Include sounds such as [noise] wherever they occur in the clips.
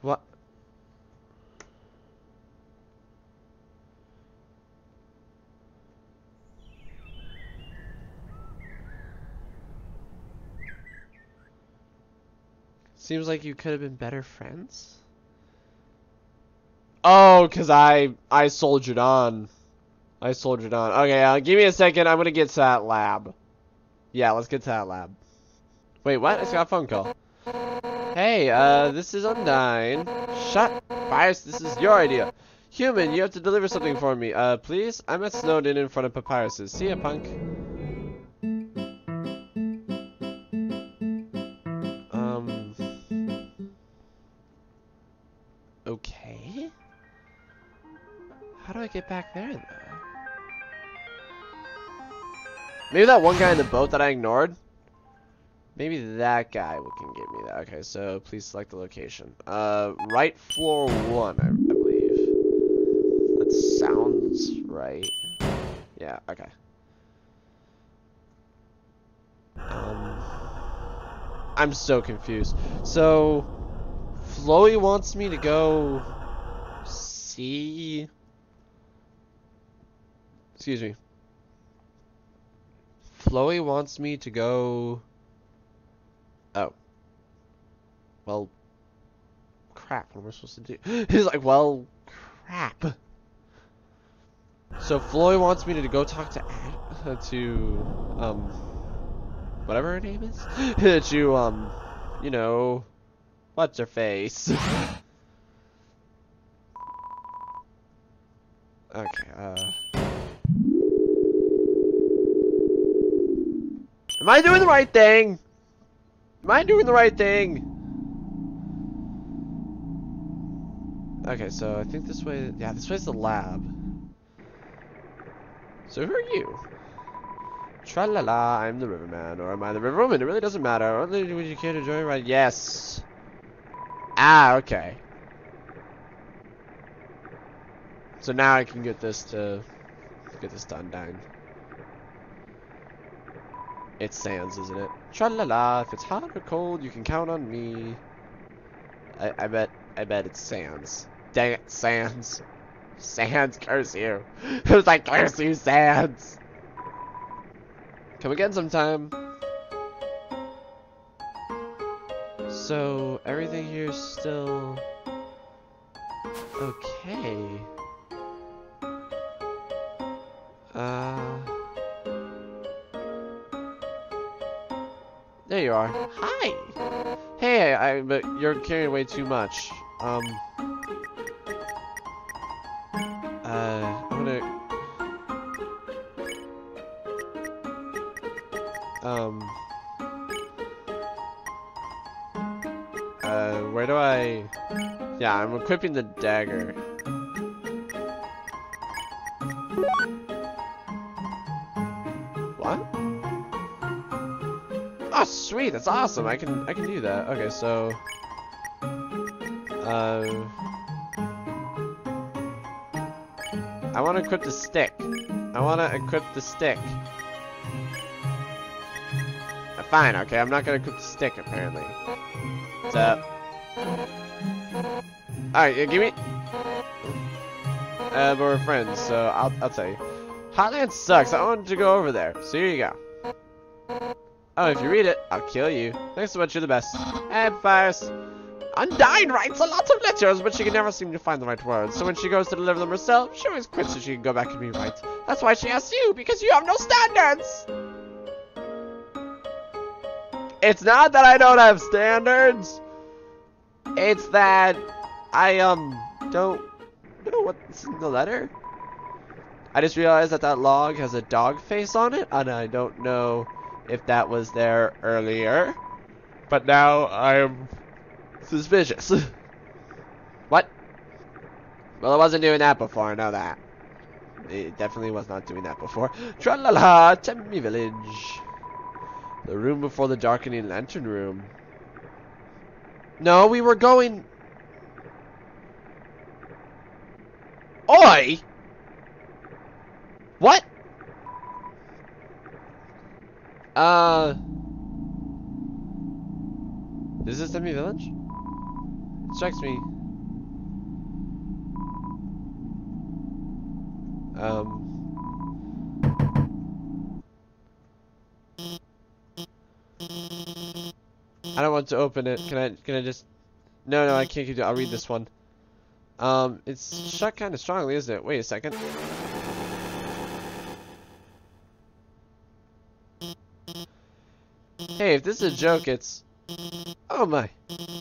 What? Seems like you could have been better friends. Oh, cause I I soldiered on. I soldiered on. Okay, uh, give me a second. I'm gonna get to that lab. Yeah, let's get to that lab. Wait, what? I just got a phone call. Hey, uh, this is Undyne. Shut, Bias. This is your idea. Human, you have to deliver something for me. Uh, please. I'm at Snowdin in front of Papyrus's. See ya, punk. Get back there, though? Maybe that one guy in the boat that I ignored? Maybe that guy can get me that. Okay, so please select the location. Uh, right floor one, I, I believe. That sounds right. Yeah, okay. Um, I'm so confused. So, Flowey wants me to go see... Excuse me. Flowey wants me to go... Oh. Well, crap, what am I supposed to do? [gasps] He's like, well, crap. So Floyd wants me to go talk to to, um, whatever her name is? [laughs] to, um, you know, what's her face? [laughs] okay, uh... Am I doing the right thing? Am I doing the right thing? Okay, so I think this way, yeah, this way's the lab. So who are you? Tra la la, I'm the riverman, or am I the riverwoman? It really doesn't matter. Only would you care to join right? Yes. Ah, okay. So now I can get this to get this done down. It's Sans, isn't it? Tra la la, if it's hot or cold, you can count on me. I, I bet, I bet it's Sans. Dang it, Sans. Sans, curse you. [laughs] Who's like, curse you, Sans? Come again sometime. So, everything here's still... Okay. Uh... There you are. Hi! Hey, I, I, but you're carrying way too much. Um... Uh, I'm gonna... Um... Uh, where do I... Yeah, I'm equipping the dagger. Sweet! That's awesome. I can I can do that. Okay, so, uh, I want to equip the stick. I want to equip the stick. Uh, fine. Okay, I'm not gonna equip the stick apparently. What's up? Alright, yeah, give me. Uh, but we're friends, so I'll I'll tell you. Hotland sucks. I wanted to go over there. So here you go. Oh, if you read it, I'll kill you. Thanks so much, you're the best. And fires. Undyne writes a lot of letters, but she can never seem to find the right words. So when she goes to deliver them herself, she always quits so she can go back and rewrite. That's why she asks you, because you have no standards! It's not that I don't have standards. It's that I, um, don't know what's in the letter. I just realized that that log has a dog face on it, and I don't know if that was there earlier. But now I'm suspicious. [laughs] what? Well, I wasn't doing that before, I know that. It definitely was not doing that before. Tra-la-la, Temmie Village. The room before the darkening lantern room. No, we were going... Oi! What? Uh... Is this enemy village? It strikes me. Um... I don't want to open it. Can I, can I just... No, no, I can't keep it. I'll read this one. Um, it's shut kind of strongly, isn't it? Wait a second. Hey, if this is a joke, it's... Oh my.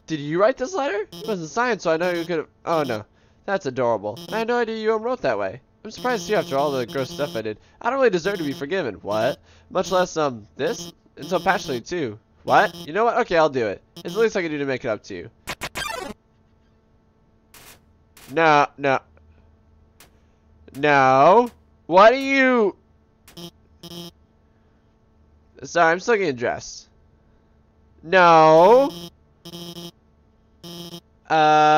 Did you write this letter? It wasn't signed, so I know you could have... Oh no. That's adorable. I had no idea you wrote that way. I'm surprised see after all the gross stuff I did. I don't really deserve to be forgiven. What? Much less, um, this? And so passionately, too. What? You know what? Okay, I'll do it. It's the least I can do to make it up to you. No, no. No. What are you... Sorry, I'm still getting dressed. No. Uh...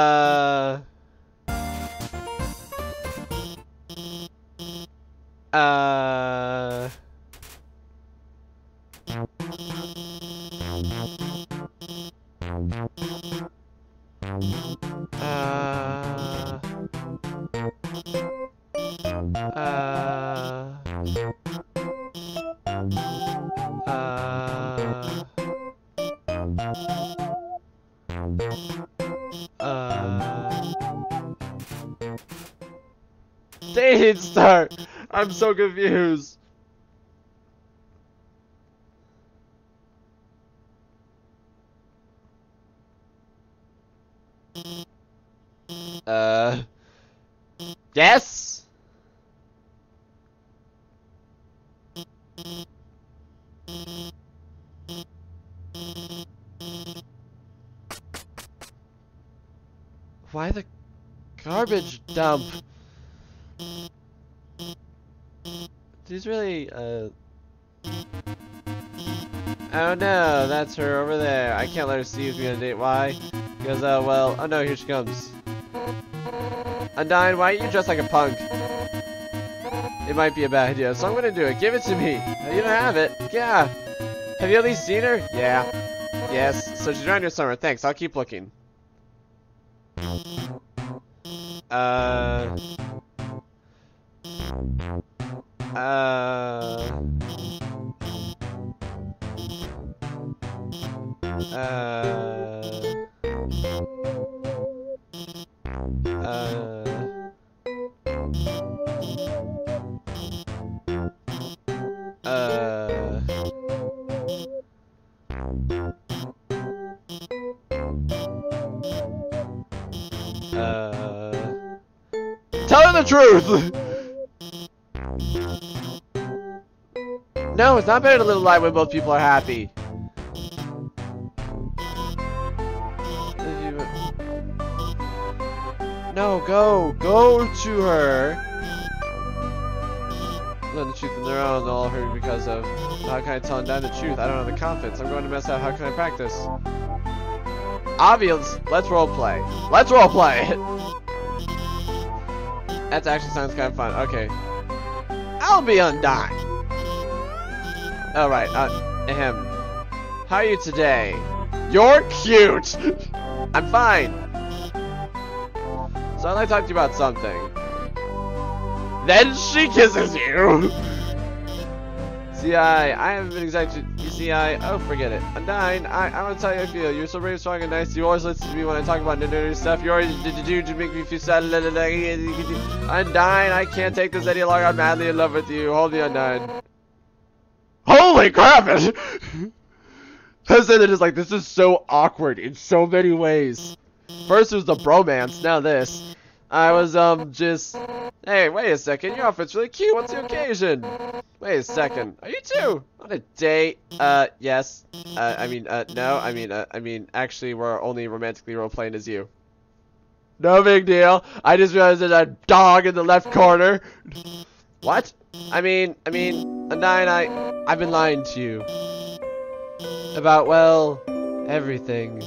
I'm so confused. Uh... Yes? Why the garbage dump? She's really, uh... Oh no, that's her over there. I can't let her see who's gonna date. Why? Because, uh, well, oh no, here she comes. Undyne, why aren't you dressed like a punk? It might be a bad idea, so I'm gonna do it. Give it to me. You don't have it. Yeah. Have you at least seen her? Yeah. Yes. So she's around your summer. Thanks. I'll keep looking. Uh. Truth! No, it's not better to live a lie when both people are happy. No, go! Go to her! Learn the truth on their own, all hurt because of... How can I tell them down the truth? I don't have the confidence. I'm going to mess up. How can I practice? Obvious. Let's roleplay. Let's roleplay! [laughs] that actually sounds kind of fun. Okay. I'll be Undyne. Alright, uh, ahem. How are you today? You're cute! [laughs] I'm fine. So I'd like to talk to you about something. Then she kisses you! [laughs] see, I, I haven't been exactly, oh, forget it. Undyne, I, I want to tell you I feel. You're so brave, strong, and nice. You always listen to me when I talk about nerdy stuff. You always do to make me feel sad. Undyne, I can't take this any longer. I'm madly in love with you. Hold me, Undyne. Holy crap! [laughs] It is like, this is so awkward in so many ways. First it was the bromance, now this. I was, um, just... Hey, wait a second, your outfit's really cute, what's the occasion? Wait a second, are you two on a date? Uh, yes. Uh, I mean, uh, no, I mean, uh, I mean, actually, we're only romantically role-playing as you. No big deal. I just realized there's a dog in the left corner. What? I mean, I mean, Undyne, I, I've been lying to you. About, well, everything.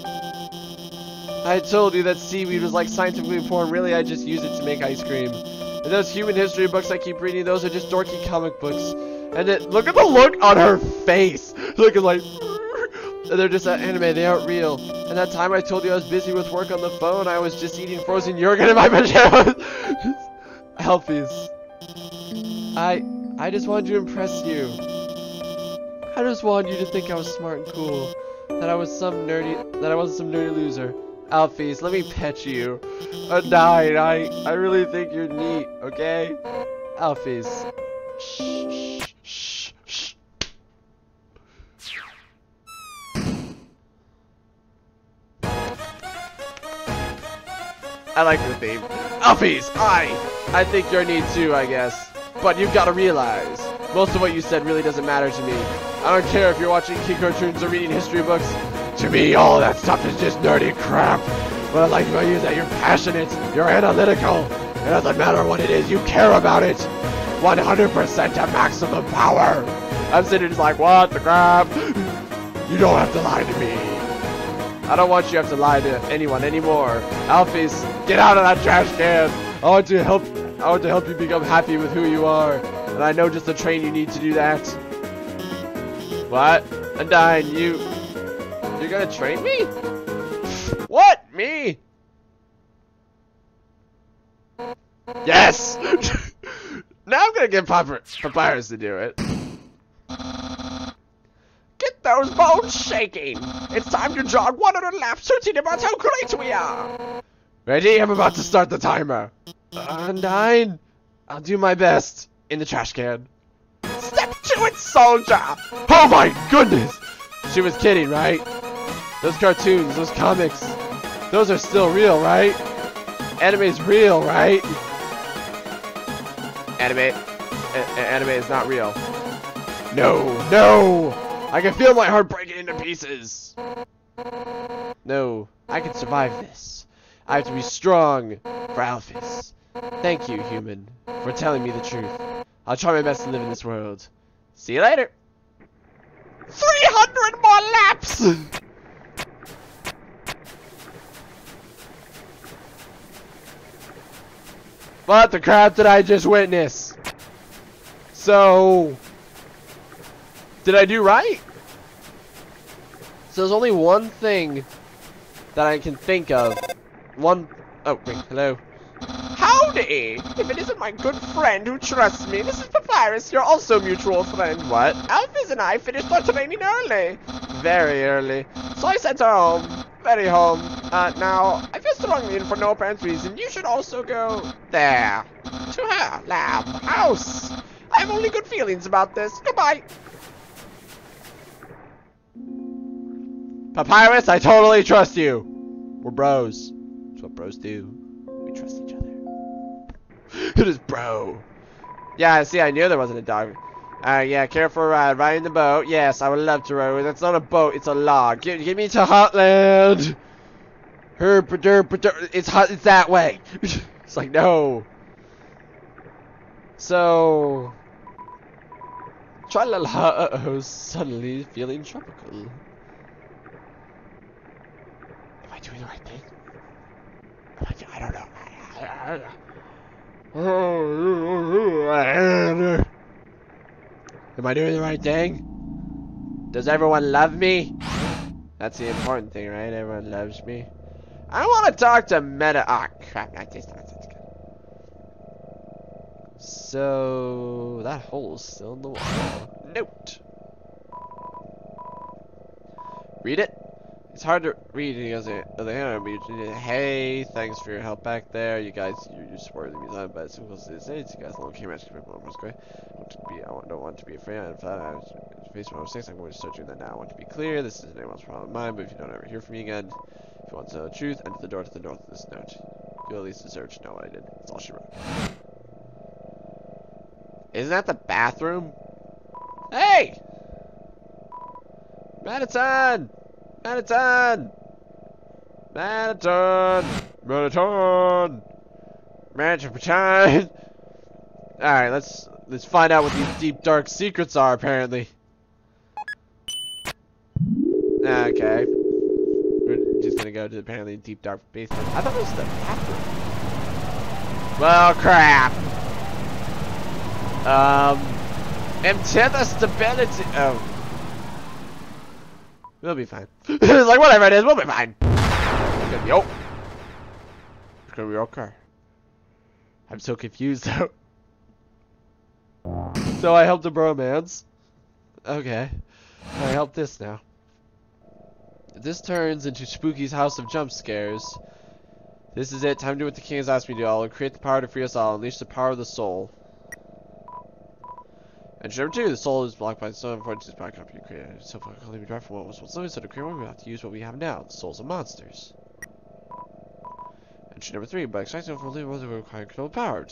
I told you that seaweed was like scientifically important. Really, I just use it to make ice cream. And those human history books I keep reading, those are just dorky comic books. And then, look at the look on her face! Looking like... [laughs] They're just that anime, they aren't real. And that time I told you I was busy with work on the phone, I was just eating frozen yogurt in my [laughs] pajamas. [laughs] Alphys. I, I just wanted to impress you. I just wanted you to think I was smart and cool. That I was some nerdy, that I wasn't some nerdy loser. Alphys, let me pet you. Undyne, I, I really think you're neat, okay? Alphys. Shh, shh, shh. I like the theme. Alphys, I, I think you're neat too, I guess. But you've got to realize, most of what you said really doesn't matter to me. I don't care if you're watching kid cartoons or reading history books. To me, all that stuff is just nerdy crap. What I like about you is that you're passionate, you're analytical. It doesn't matter what it is, you care about it. 100% to maximum power. I'm sitting just like, what the crap? You don't have to lie to me. I don't want you to have to lie to anyone anymore. Alphys, get out of that trash can. I want to help. I want to help you become happy with who you are, and I know just the train you need to do that. What? Undyne, you... You're gonna train me? What? Me? Yes! [laughs] now I'm gonna get Papyrus to do it. Get those bones shaking! It's time to jog 100 laps to tell about how great we are! Ready? I'm about to start the timer. Undyne, I'll do my best. In the trash can. Step to it, soldier! Oh my goodness! She was kidding, right? Those cartoons, those comics, those are still real, right? Anime's real, right? Anime, anime is not real. No, no! I can feel my heart breaking into pieces. No, I can survive this. I have to be strong for Alphys. Thank you, human, for telling me the truth. I'll try my best to live in this world. See you later. 300 more laps! [laughs] what the crap did I just witness? So... Did I do right? So there's only one thing that I can think of. One... Oh, wait, hello. Howdy! If it isn't my good friend who trusts me, this is Papyrus. You're also mutual friend. What? Alphys and I finished our training early. Very early. So I sent her home. Very home. Uh, now, I feel strongly and for no apparent reason, you should also go there. To her lab. House. I have only good feelings about this. Goodbye. Papyrus, I totally trust you. We're bros. That's what bros do. We trust each other. [gasps] it is bro. Yeah, see, I knew there wasn't a dog. Uh, yeah, careful ride, riding the boat. Yes, I would love to row. That's not a boat, it's a log. Get, get me to Hotland. Herp, it's hot. It's that way. [laughs] it's like no. So, tra la la. Oh, suddenly feeling tropical. Am I doing the right thing? I, I know. I don't know. Am I doing the right thing? Does everyone love me? That's the important thing, right? Everyone loves me. I want to talk to Meta. Ah, crap. Not this time. That's. So, that hole's still in the wall. Note. Read it. It's hard to read because of the hand. Hey, thanks for your help back there. You guys, you're, you're supporting me on, but it's supposed to say, you guys long came actually from almost great. I want to be, I don't want to be afraid. I'm flat. I was faced my mistakes. I'm going to start doing that now. I want to be clear. This isn't anyone's problem of mine, but if you don't ever hear from me again, if you want to know the truth, enter the door to the north of this note. You at least deserve to know what I did. That's all she wrote. Isn't that the bathroom? Hey! Mettaton! Mettaton! Mettaton! Mettaton! Mettaton! Alright, let's let's find out what these deep dark secrets are apparently. Okay. We're just gonna go to apparently deep dark basement. I thought it was the bathroom. Well crap! Um, antenna stability. Oh. We'll be fine. [laughs] like, whatever it is, we'll be fine. It's gonna be, oh. It's gonna be okay. I'm so confused [laughs] though. So I helped a bromance. Okay. I help this now. This turns into Spooky's House of Jump Scares. This is it. Time to do what the king has asked me to do. I'll create the power to free us all. Unleash the power of the soul. And number two, the soul is blocked by this power cannot be created. So far, can only be derived from what was once. So to create one, we have to use what we have now. The souls of monsters. Entry number three, by extracting from living world, we require control power.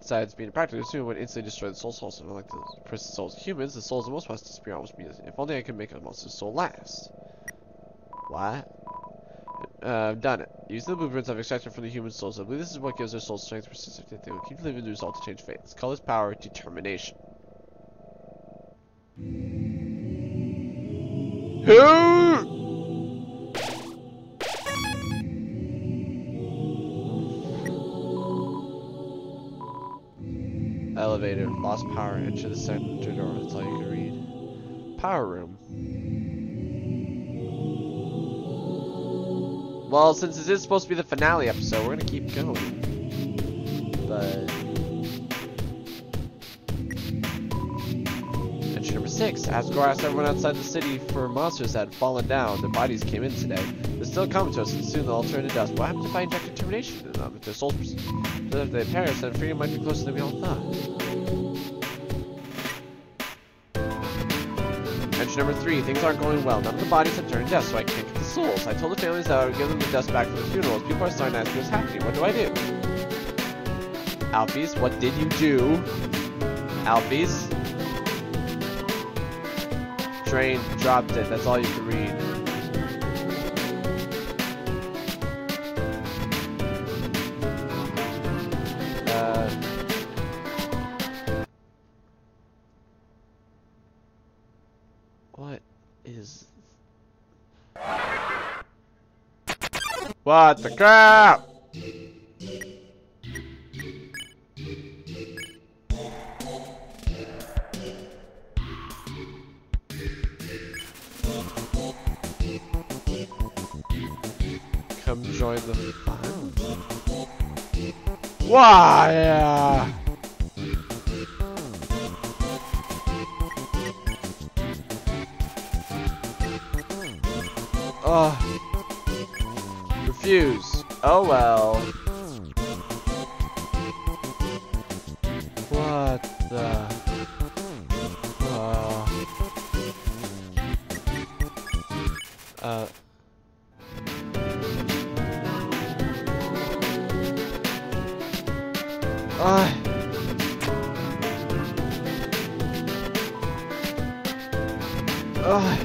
Besides being practical, assume would instantly destroy the soul souls. Unlike the person's souls of humans, the souls of most must disappear almost immediately. If only I could make a monster's soul last. What? Uh, I've done it. Use the blueprints I've extracted from the human souls. I believe this is what gives their souls strength persistence. They will keep living the result to change fate. Call this power determination. Who? Elevator. Lost power. Enter the center door. That's all you can read. Power room. Well, since this is supposed to be the finale episode, we're gonna keep going. But entry number six. Asgore asked everyone outside the city for monsters that had fallen down. Their bodies came in today. They're still coming to us, and soon they'll all turn to dust. What happens if I inject determination uh, in them? If their souls if they perish, then freedom might be closer than we all thought. Entry number three. Things aren't going well. None of the bodies have turned to dust, so I can't souls. I told the families that I would give them the dust back for the funerals. People are starting to ask what's happening. What do I do? Alphys, what did you do? Alphys? Train dropped it. That's all you can read. What the crap? Come join the fun. Why? Ugh. Ah. Refuse. Oh well. What the? Uh. Uh. Uh. Uh.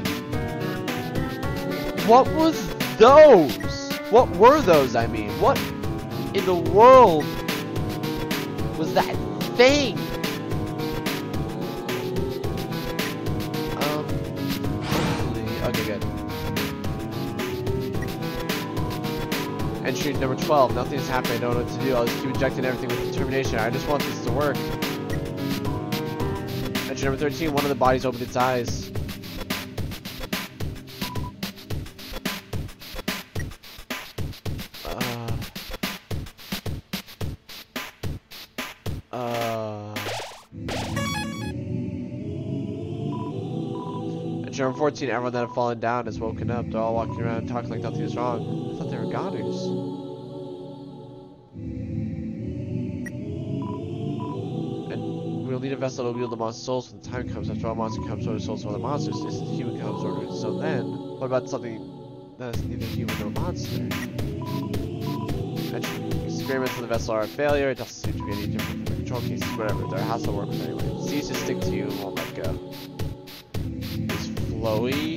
What was those? What were those, I mean? What in the world was that thing? Um, hopefully- okay, good. Entry number 12, nothing's happening, I don't know what to do, I'll just keep injecting everything with determination, I just want this to work. Entry number 13, one of the bodies opened its eyes. German 14, everyone that had fallen down has woken up. They're all walking around talking like nothing is wrong. I thought they were goners. And we'll need a vessel to wield the monster's souls when the time comes. After all, monster comes order souls of other monsters. This is human comes order. So then, what about something that is neither human nor monster? Experiments on the vessel are a failure. It doesn't seem to be any different from the control cases. Whatever, they're hassle work with anyway. Cease to stick to you let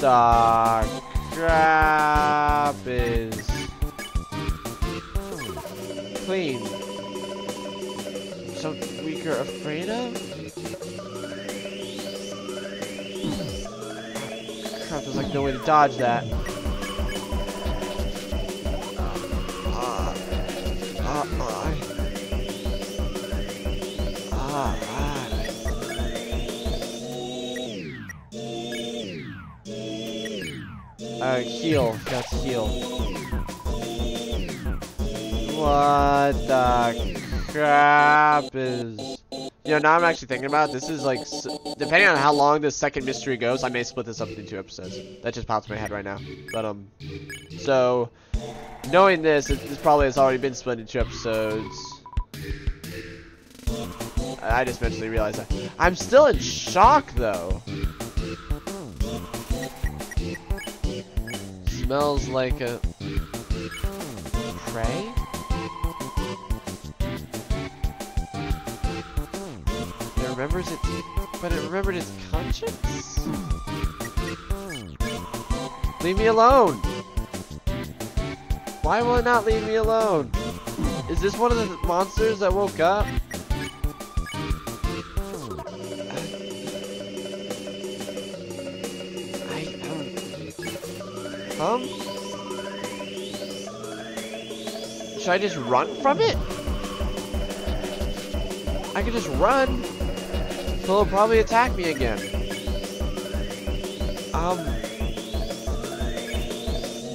the crap is clean? Something weaker afraid of? Crap, there's like no way to dodge that. You know, now I'm actually thinking about it, this is like, depending on how long this second mystery goes, I may split this up into two episodes. That just pops in my head right now. But, um, so, knowing this, this probably has already been split into two episodes. I I just mentally realized that. I'm still in shock, though. Smells like a prey. Remembers its, but it remembered its conscience. Leave me alone. Why will it not leave me alone? Is this one of the monsters that woke up? I don't. Um. Should I just run from it? I could just run. It'll probably attack me again. Um.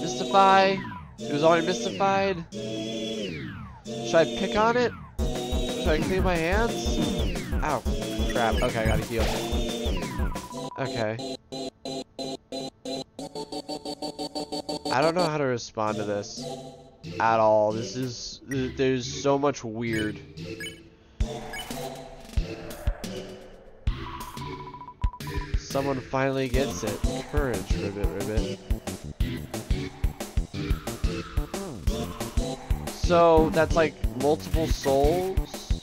Mystify. It was already mystified. Should I pick on it? Should I clean my hands? Ow. Crap. Okay, I gotta heal. Okay. I don't know how to respond to this at all. This is there's so much weird. Someone finally gets it. Courage, Ribbit Ribbit. So that's like multiple souls?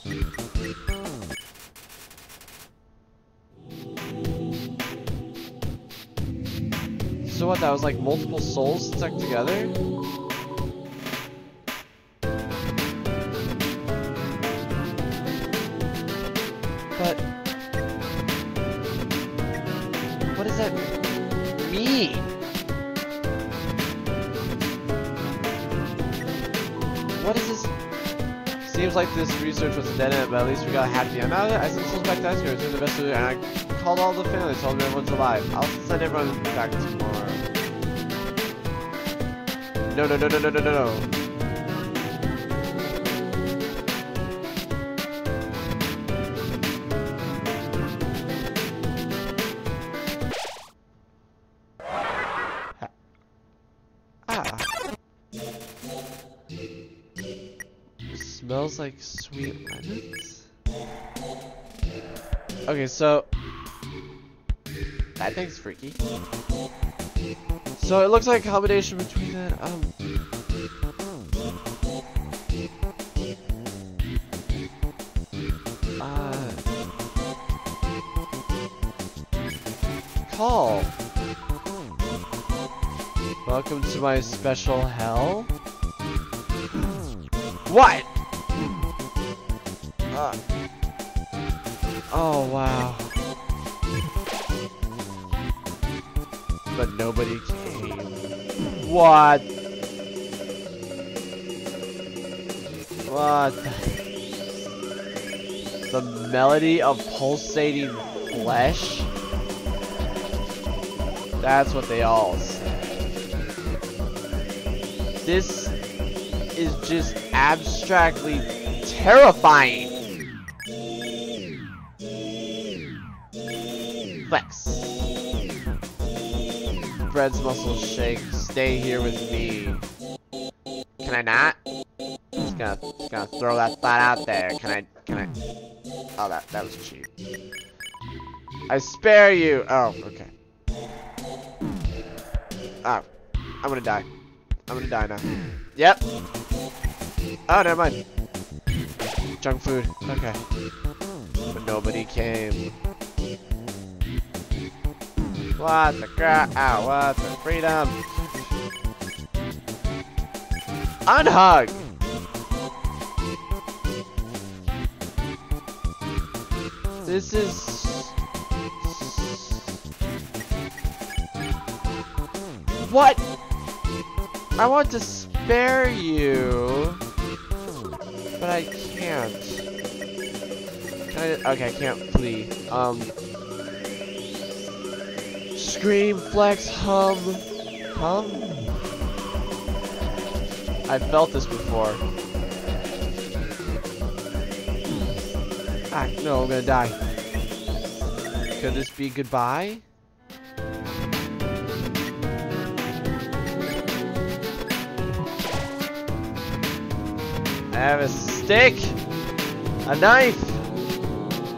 So what, that was like multiple souls stuck together? Like this research was a dead end, but at least we got happy end out of it. I sent souls back to Iceberg, doing the best it, and I called all the family, told them everyone's alive. I'll send everyone back tomorrow. No, no, no, no, no, no, no, no. Okay, so that thing's freaky. So it looks like a combination between that, um uh Call. Welcome to my special hell. What? But nobody came. What? What? The melody of pulsating flesh? That's what they all say. This is just abstractly terrifying. Bread's muscles shake. Stay here with me. Can I not? Just gonna, just gonna throw that thought out there. Can I? Can I? Oh, that that was cheap. I spare you. Oh, okay. Oh, I'm gonna die. I'm gonna die now. Yep. Oh, never mind. Junk food. Okay. But nobody came. What the crap? Ow, what the freedom? Unhug! This is... What? I want to spare you, but I can't. Can I, okay, I can't flee. Um, scream, flex, hum, hum. I felt this before. Ah, no, I'm gonna die. Could this be goodbye? I have a stick, a knife,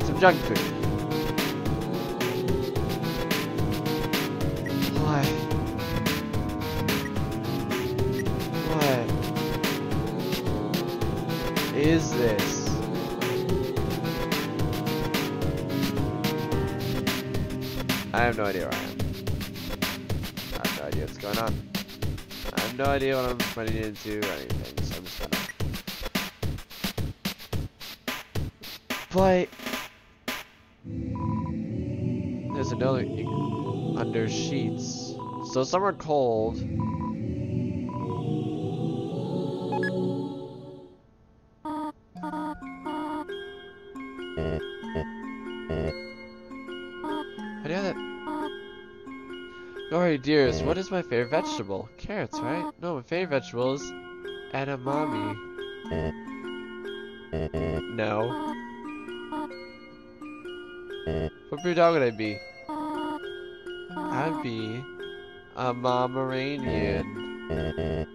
some junk food. Idea what I'm running into or anything, so I'm just gonna But there's another under sheets. So some are cold. Nori, dearest, what is my favorite vegetable? Carrots, right? No, my favorite vegetable is edamame. No. What breed dog would I be? I'd be a Pomeranian.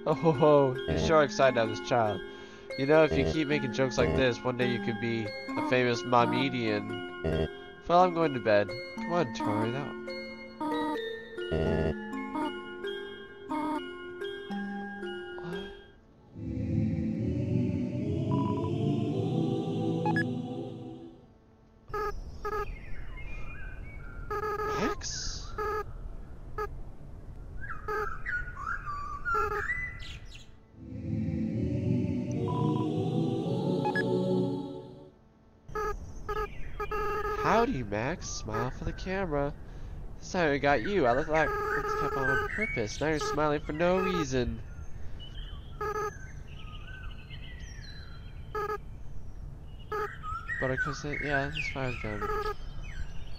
Oh ho ho, you're sure excited to have this child. You know, if you keep making jokes like this, one day you could be a famous Momedian. Well, I'm going to bed. Come on, Tori, that? Howdy, Max. Smile for the camera. This time I got you. I look like it's kept on purpose. Now you're smiling for no reason. But I could say, yeah, this fire's done.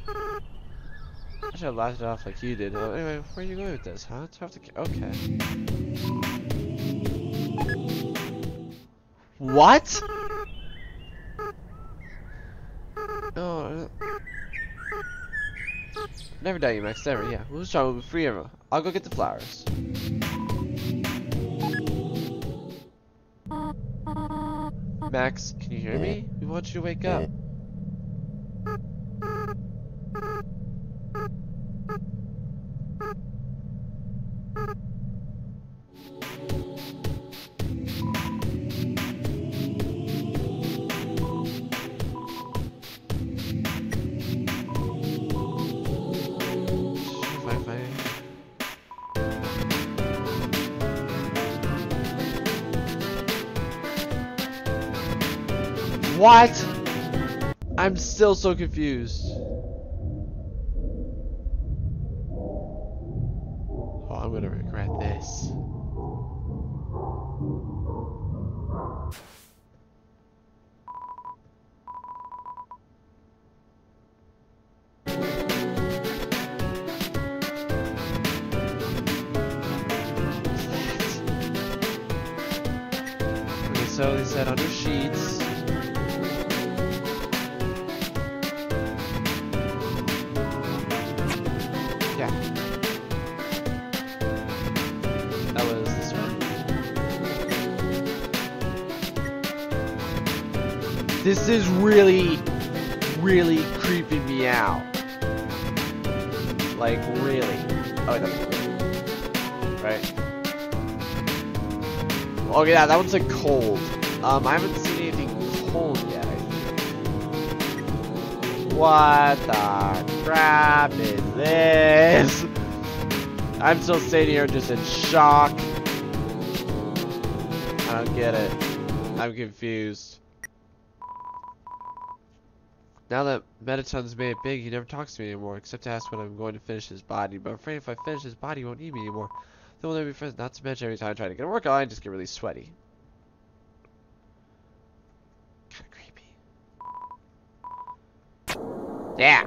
I should have laughed it off like you did. Oh, anyway, where are you going with this, huh? Off the ca- Okay. What? No. uh, Never die, Max. Never. Yeah. Who's trying to be free ever? I'll go get the flowers. Max, can you hear me? We want you to wake up. What? I'm still so confused. Really really creeping me out. Like, really. Oh, wait, that's Right. Okay, yeah, that one's a cold. Um, I haven't seen anything cold yet, I think. What the crap is this? [laughs] I'm still sitting here just in shock. I don't get it. I'm confused. Mettaton's made it big, he never talks to me anymore, except to ask when I'm going to finish his body. But I'm afraid if I finish his body, he won't need me anymore. Then we'll never be friends. Not to mention every time I try to get a workout, I just get really sweaty. Kinda creepy. Yeah.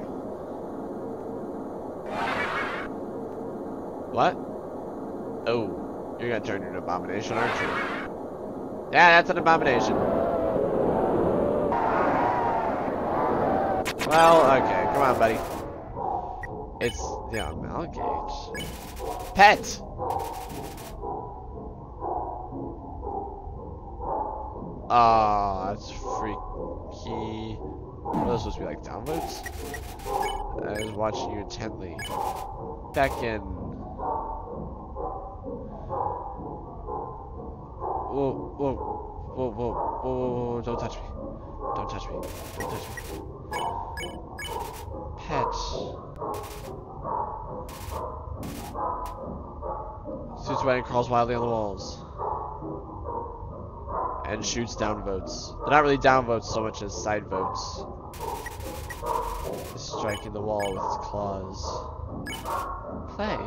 What? Oh, you're gonna turn into an abomination, aren't you? Yeah, that's an abomination. Well, okay, come on, buddy. It's yeah, Malgage. Pet. Ah, that's freaky. What those supposed to be like downloads? I was watching you intently. Back in. Whoa, whoa, whoa, whoa, whoa, whoa, whoa, don't touch me. Don't touch me. Don't touch me. Wearing crawls wildly on the walls. And shoots down votes. They're not really down votes so much as side votes. Striking the wall with its claws. Play.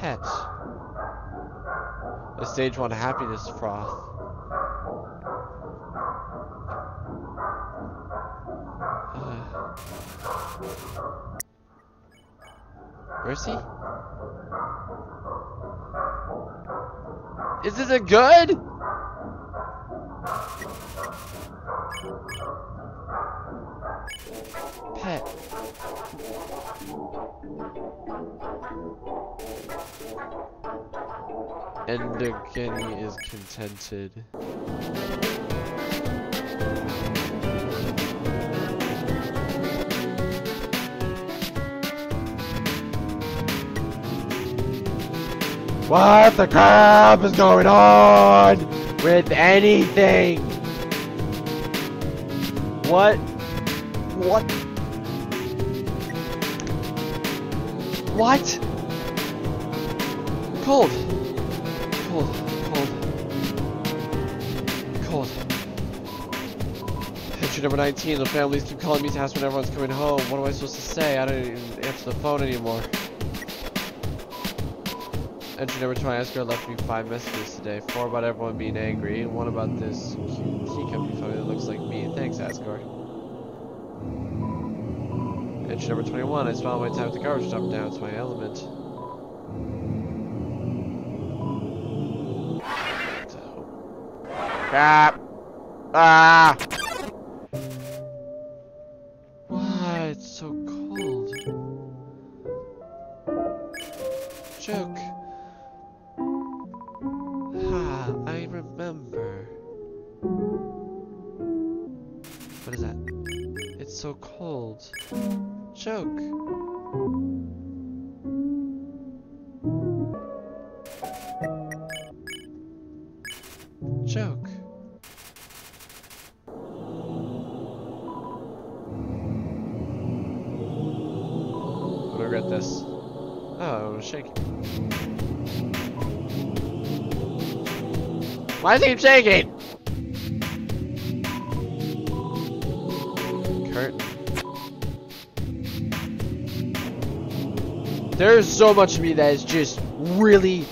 Pet. A stage one happiness froth. [sighs] Where's he? Is this a good? Pet. Endogeny is contented. What the crap is going on with anything? What? What? What? Cold. Cold. Cold. Cold. Entry number 19. The families keep calling me to ask when everyone's coming home. What am I supposed to say? I don't even answer the phone anymore. Entry number 20, Asgore left me five messages today. Four about everyone being angry, and one about this cute tea company photo that looks like me. Thanks, Asgore. Entry number 21, I spent all my time at the garbage dump down to my element. So- Crap! Ah! Why, it's so cold. Joke. Ah, I remember. What is that? It's so cold. Joke. Joke. I regret this. Oh, it was shaking. Why is keep shaking? There's so much of me that is just really,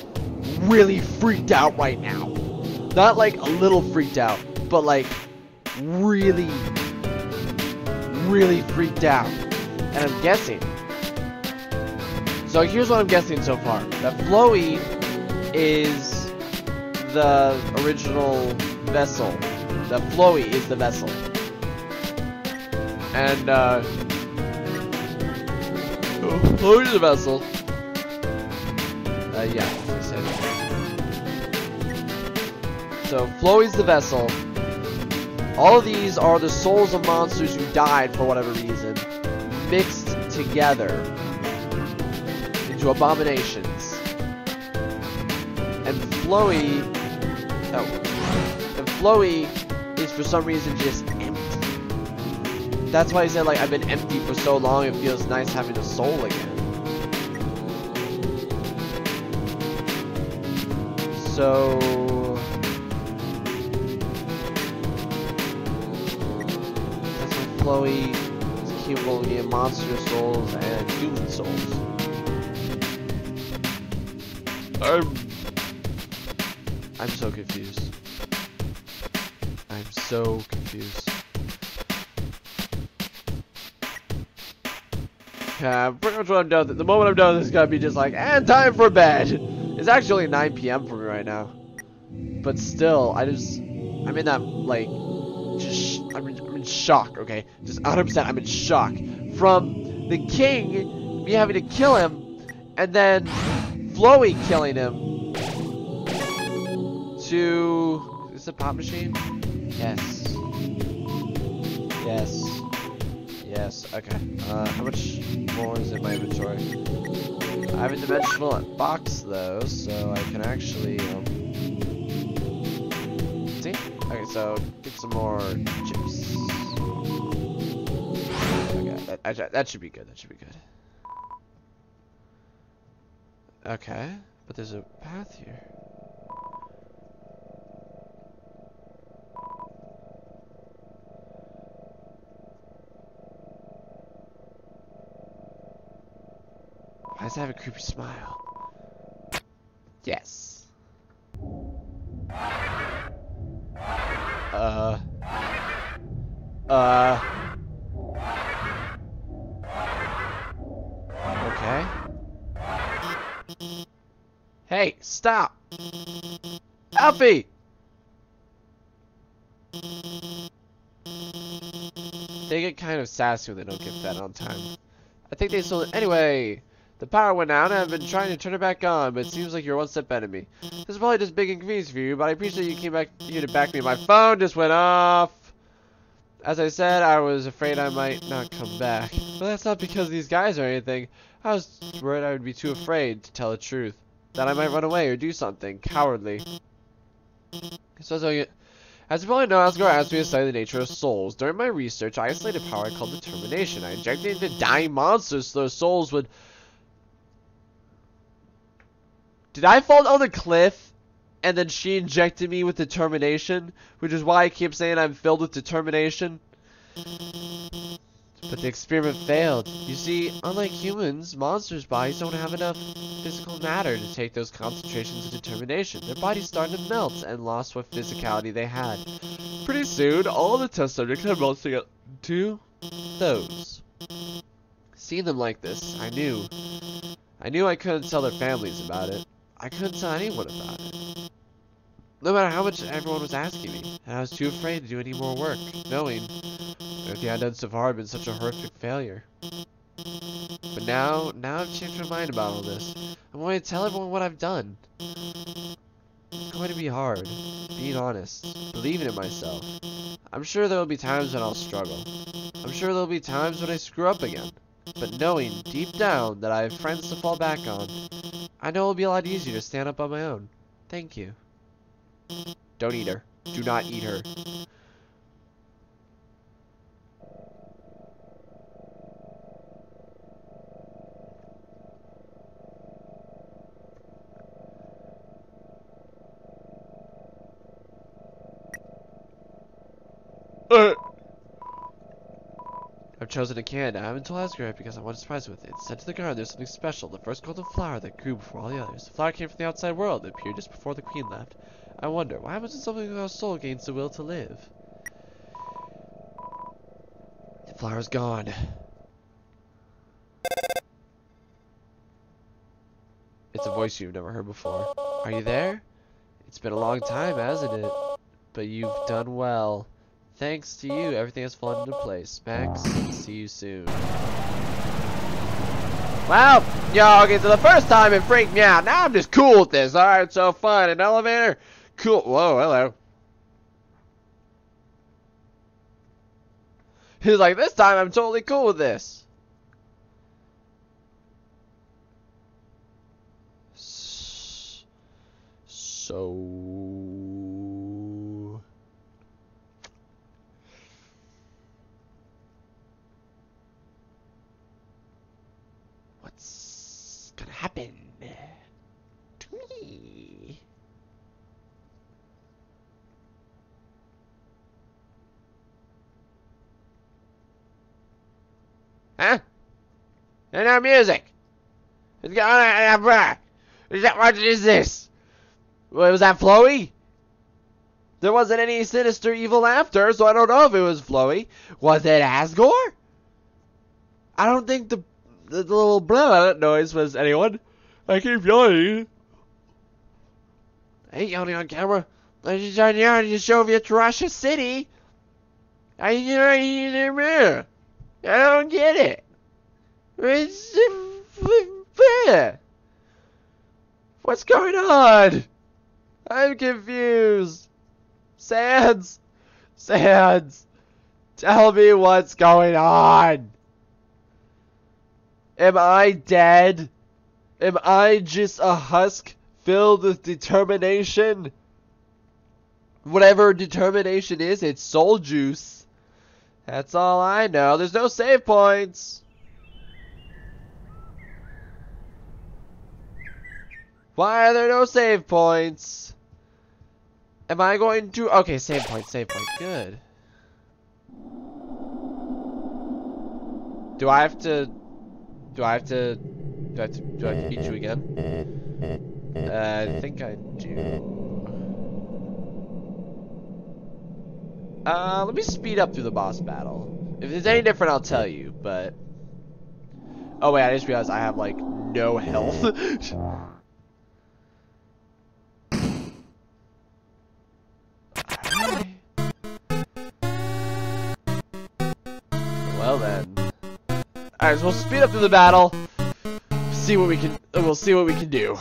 really freaked out right now. Not like a little freaked out, but like really, really freaked out. And I'm guessing. So here's what I'm guessing so far. That Flowey is the original vessel. That Flowey is the vessel. And, uh... Flowey's the vessel. Uh, yeah, said. So, Flowey's the vessel. All of these are the souls of monsters who died for whatever reason, mixed together into abominations. And Flowey, oh, and Flowey is for some reason just empty. That's why I said like I've been empty for so long. It feels nice having a soul again. So Flowey is capable of monster souls and human souls. I'm... I'm so confused. I'm so confused. Yeah, pretty much what I'm done. The moment I'm done, this is gonna be just like, and time for bed. It's actually 9 p.m. for me right now, but still, I just, I'm in that like, just, I'm in, I'm in shock. Okay, just 100%, I'm in shock from the king, me having to kill him, and then Flowey killing him. To, is this a pop machine? Yes. Yes. Yes, okay. Uh, how much more is in my inventory? I have a dimensional box though, so I can actually, um... See? Okay, so get some more chips. Okay, that, that should be good, that should be good. Okay, but there's a path here. Does it have a creepy smile? Yes. Uh. Uh. Okay. Hey, stop! Alphys! They get kind of sassy when they don't get fed on time. I think they still- anyway! The power went out and I've been trying to turn it back on, but it seems like you're one step ahead of me. This is probably just big inconvenience for you, but I appreciate you came back here to back me. My phone just went off! As I said, I was afraid I might not come back. But that's not because these guys or anything. I was worried I would be too afraid to tell the truth. That I might run away or do something cowardly. So, so you, as you probably know, Asgore asked me to study the nature of souls. During my research, I isolated a power called determination. I injected it into dying monsters so their souls would... Did I fall down the cliff? And then she injected me with determination? Which is why I keep saying I'm filled with determination? But the experiment failed. You see, unlike humans, monsters' bodies don't have enough physical matter to take those concentrations of determination. Their bodies started to melt and lost what physicality they had. Pretty soon, all the test subjects had melted to those. Seeing them like this, I knew. I knew I couldn't tell their families about it. I couldn't tell anyone about it. No matter how much everyone was asking me, and I was too afraid to do any more work, knowing that done so far had been such a horrific failure. But now, now I've changed my mind about all this. I'm going to tell everyone what I've done. It's going to be hard, being honest, believing in myself. I'm sure there will be times when I'll struggle. I'm sure there'll be times when I screw up again. But knowing, deep down, that I have friends to fall back on, I know it'll be a lot easier to stand up on my own. Thank you. Don't eat her. Do not eat her. Uh. I've chosen a can. I haven't told Asgore because I want to surprise with it. Sent to the garden. There's something special. The first golden flower that grew before all the others. The flower came from the outside world. It appeared just before the queen left. I wonder, why when something with our soul gains the will to live? The flower's gone. It's a voice you've never heard before. Are you there? It's been a long time, hasn't it? But you've done well. Thanks to you, everything has fallen into place. Max, see you soon. Well, yo, okay, so the first time it freaked me out. Now I'm just cool with this. Alright, so fun. An elevator? Cool. Whoa, hello. He's like, this time I'm totally cool with this. So... What's gonna happen uh, to me? Huh? And no music. It's got what is this? Was that Flowey? There wasn't any sinister evil laughter, so I don't know if it was Flowey. Was it Asgore? I don't think the, the, little blah noise was anyone. I keep yawning. I ain't yawning on camera. I just trying to show you Tarasha City. I, I don't get it. It's, What's going on? I'm confused. Sans! Sans! Tell me what's going on! Am I dead? Am I just a husk filled with determination? Whatever determination is, it's soul juice. That's all I know. There's no save points. Why are there no save points? Am I going to... Okay, save point, save point. Good. Do I have to... Do I have to... Do I have to, do I have to beat you again? Uh, I think I do. Uh, let me speed up through the boss battle. If it's any different, I'll tell you, but... Oh wait, I just realized I have, like, no health. [laughs] Alright, so we'll speed up through the battle. See what we can we'll see what we can do.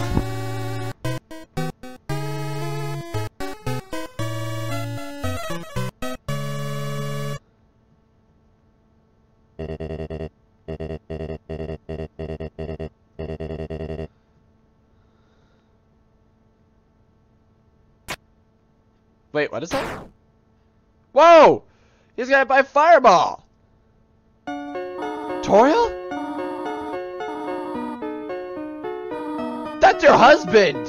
Wait, what is that? Whoa! He's got hit by fireball! Toriel? That's your husband!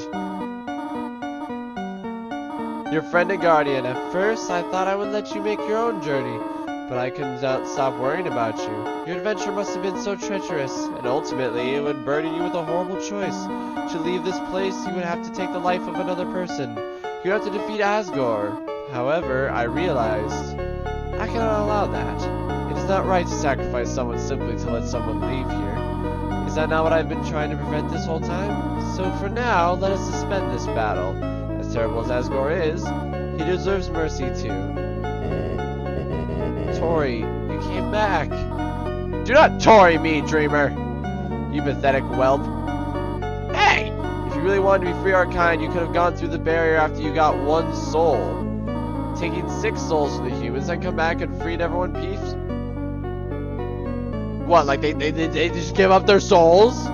Your friend and guardian. At first, I thought I would let you make your own journey, but I couldn't stop worrying about you. Your adventure must have been so treacherous, and ultimately, it would burden you with a horrible choice. To leave this place, you would have to take the life of another person. You'd have to defeat Asgore. However, I realized I cannot allow that. Is not right to sacrifice someone simply to let someone leave here. Is that not what I've been trying to prevent this whole time? So for now, let us suspend this battle. As terrible as Asgore is, he deserves mercy too. Tori, you came back. Do not Tori me, Dreemurr! You pathetic whelp. Hey! If you really wanted to be free our kind, you could have gone through the barrier after you got one soul. Taking six souls from the humans and come back and freed everyone peace what, like they, they, they just give up their souls?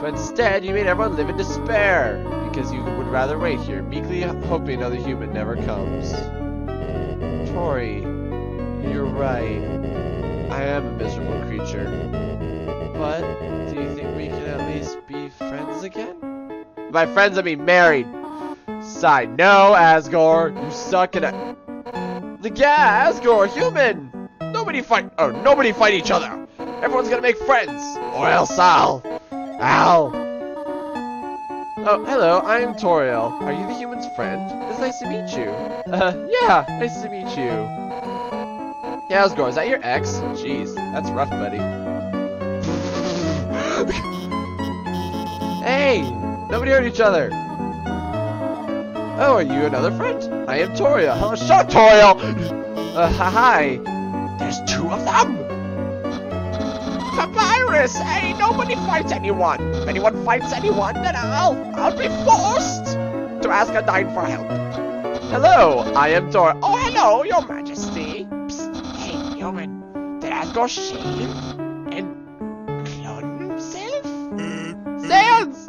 But instead, you made everyone live in despair, because you would rather wait here, meekly hoping another human never comes. Tori, you're right. I am a miserable creature. But, do you think we can at least be friends again? By friends, I mean married. Side, no, Asgore, you suck at it. The yeah, Asgore, human! Nobody fight- oh, nobody fight each other! Everyone's gonna make friends! Or else I'll... I'll... Oh, hello, I'm Toriel. Are you the human's friend? It's nice to meet you. Uh, yeah, nice to meet you. Yeah, Asgore, is that your ex? Jeez, that's rough, buddy. [laughs] hey! Nobody hurt each other! Oh, are you another friend? I am Toriel. Oh, shut Toriel! Uh, hi. There's two of them! Papyrus! Hey, nobody fights anyone! If anyone fights anyone, then I'll, I'll be forced to ask a knight for help. Hello, I am Tor. Oh, hello, your majesty. Psst, hey, human. Did Asgore shave and clone himself? Sans!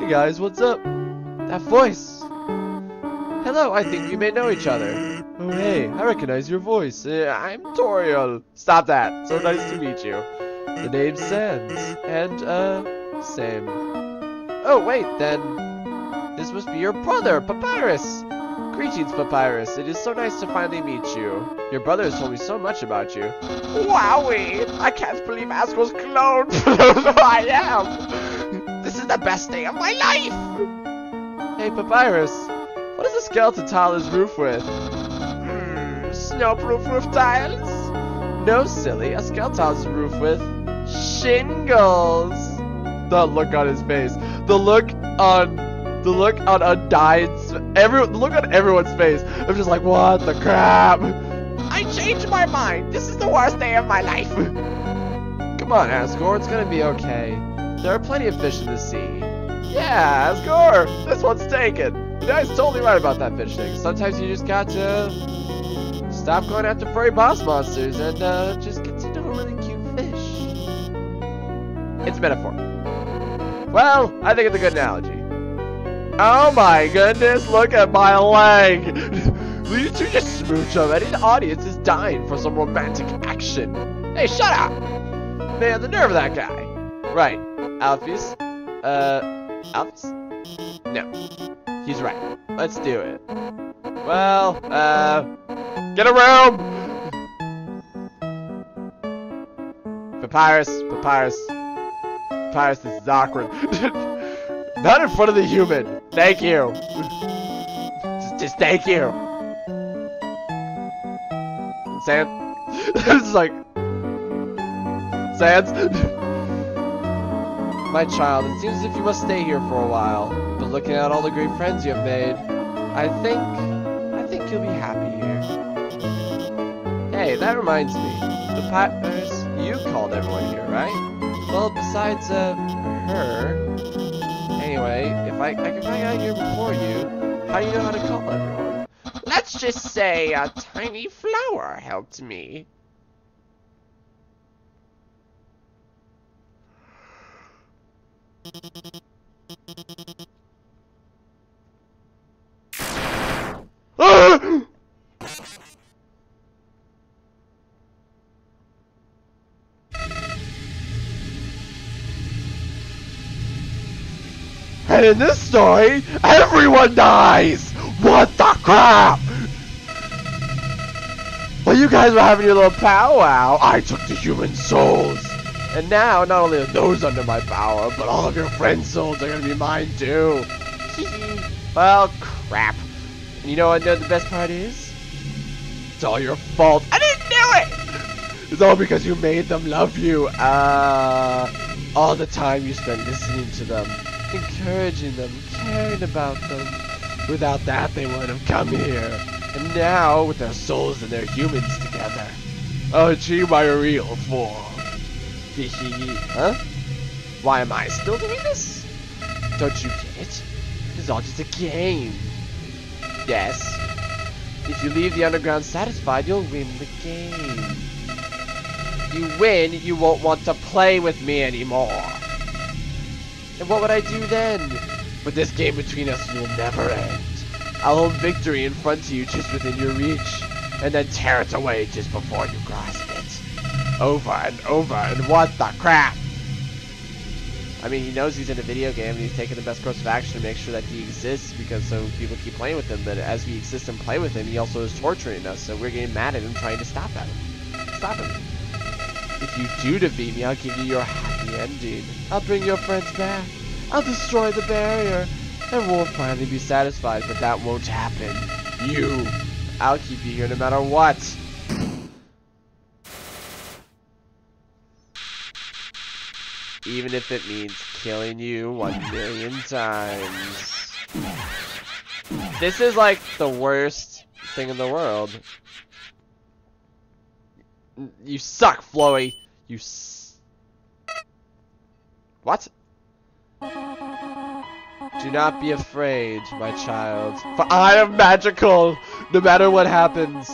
Hey guys, what's up? That voice. Hello, I think we may know each other. Oh hey, I recognize your voice. Uh, I'm Toriel. Stop that. So nice to meet you. The name's Sans. And, uh, same. Oh wait, then this must be your brother, Papyrus. Greetings, Papyrus. It is so nice to finally meet you. Your brother has told me so much about you. Wowie! I can't believe Asgore's clone knows [laughs] who I am! This is the best day of my life! Hey, Papyrus. What is a skeleton tile his roof with? Snowproof roof tiles? No, silly. A skeleton tile is roof with shingles. The look on his face. The look on the look on Undyne's every look on everyone's face. I'm just like, what the crap? I changed my mind. This is the worst day of my life. [laughs] Come on, Asgore, it's gonna be okay. There are plenty of fish in the sea. Yeah, Asgore, this one's taken. You guy's totally right about that fish thing. Sometimes you just got to stop going after furry boss monsters and uh, just get to know a really cute fish. It's metaphor. Well, I think it's a good analogy. Oh my goodness, look at my leg! [laughs] You two just smooch already? The audience is dying for some romantic action. Hey, shut up! Man, the nerve of that guy. Right, Alphys. Uh, Alphys? No. He's right. Let's do it. Well, uh, get a room! Papyrus, Papyrus. Papyrus, this is awkward. [laughs] Not in front of the human. Thank you. Just, just thank you. Sans. [laughs] this is like. Sans. [laughs] My child, it seems as if you must stay here for a while. But looking at all the great friends you have made, I think. I think you'll be happy here. Hey, that reminds me. The partners, you called everyone here, right? Well, besides, uh, her. Anyway, if I, I can find out here before you, how do you know how to call everyone? Let's just say a tiny flower helped me. And [laughs] in this story, everyone dies! What the crap? While you guys were having your little powwow, I took the human souls. And now, not only are those under my power, but all of your friends' souls are gonna be mine too. [laughs] well, crap. And you know what the best part is? It's all your fault. I didn't do it! It's all because you made them love you. Uh, all the time you spent listening to them encouraging them, caring about them. Without that, they wouldn't have come here. And now, with their souls and their humans together, I'll achieve my real form. [laughs] huh? Why am I still doing this? Don't you get it? It's all just a game. Yes. If you leave the underground satisfied, you'll win the game. You win, you won't want to play with me anymore. And what would I do then? But this game between us will never end. I'll hold victory in front of you just within your reach, and then tear it away just before you grasp it. Over and over, and what the crap? I mean, he knows he's in a video game, and he's taking the best course of action to make sure that he exists, because so people keep playing with him, but as we exist and play with him, he also is torturing us, so we're getting mad at him, trying to stop at him. Stop him. If you do defeat me, I'll give you your happy ending. I'll bring your friends back. I'll destroy the barrier. And we'll finally be satisfied, but that won't happen. You. I'll keep you here no matter what. Even if it means killing you one million times. This is like the worst thing in the world. You suck, Flowey. You s What? Do not be afraid, my child. For I am magical! No matter what happens,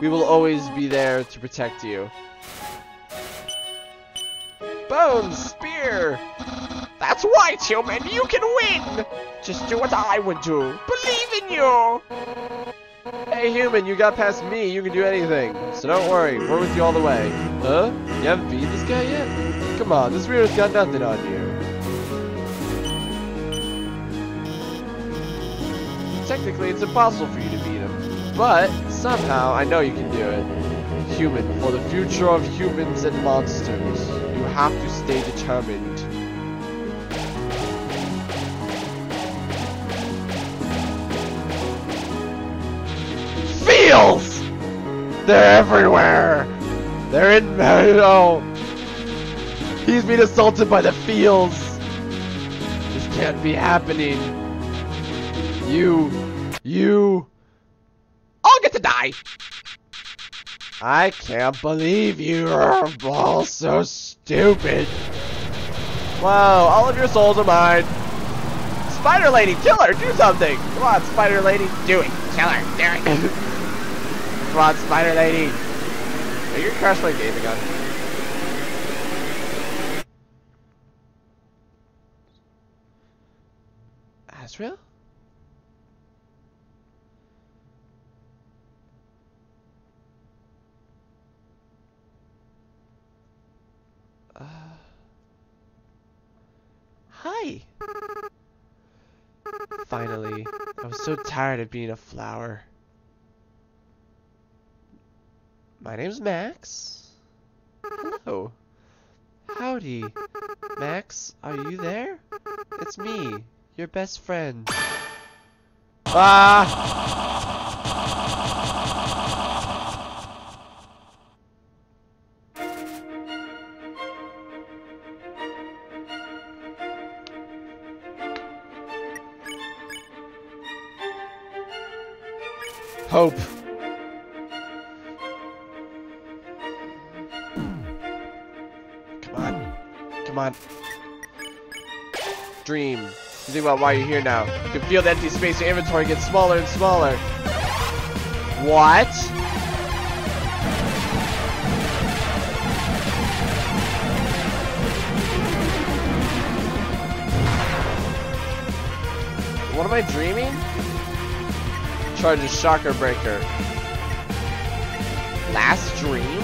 we will always be there to protect you. Bones! Spear! That's right, human! You can win! Just do what I would do. Believe in you! Hey, human, you got past me. You can do anything. So don't worry. We're with you all the way. Huh? You haven't beat this guy yet? Come on, this Rio's got nothing on you. Technically, it's impossible for you to beat him. But, somehow, I know you can do it. Human, for the future of humans and monsters, have to stay determined. Feels! They're everywhere! They're in oh. He's being assaulted by the feels! This can't be happening. You, you, all get to die. I can't believe you are all so stupid. Wow, all of your souls are mine. Spider Lady, kill her, do something. Come on, Spider Lady, do it. Kill her, do it. Come on, Spider Lady. Are you crash my game again? Ah, Asriel? Uh, hi. Finally, I was so tired of being a flower. My name's Max. Hello. Howdy. Max, are you there? It's me, your best friend. Ah! Hope. Come on. Come on. Dream. You think about why you're here now. You can feel the empty space your inventory get smaller and smaller. What? What am I dreaming? Charges Shocker Breaker. Last dream?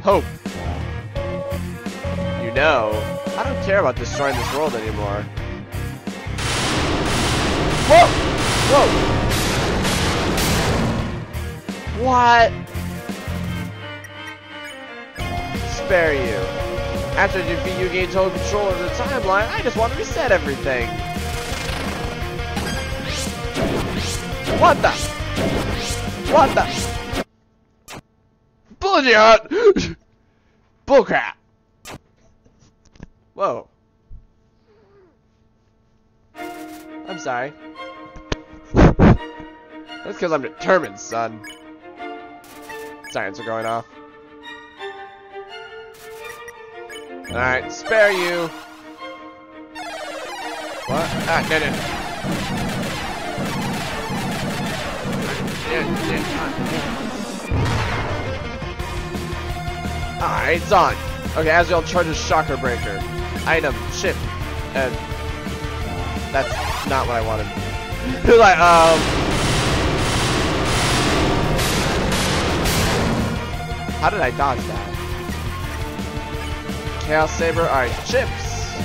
Hope. You know, I don't care about destroying this world anymore. Whoa! Whoa! What? Spare you. After defeat, you gain total control of the timeline. I just want to reset everything. What the? What the? Bullshit! [laughs] Bullcrap! Whoa. I'm sorry. That's because I'm determined, son. Sirens are going off. Alright, spare you. What? Ah, no, no. Alright, it's on. Okay, Asriel charges Shocker Breaker. Item, ship, and that's not what I wanted. [laughs] like, um... How did I dodge that? Chaos Saber, alright, chips!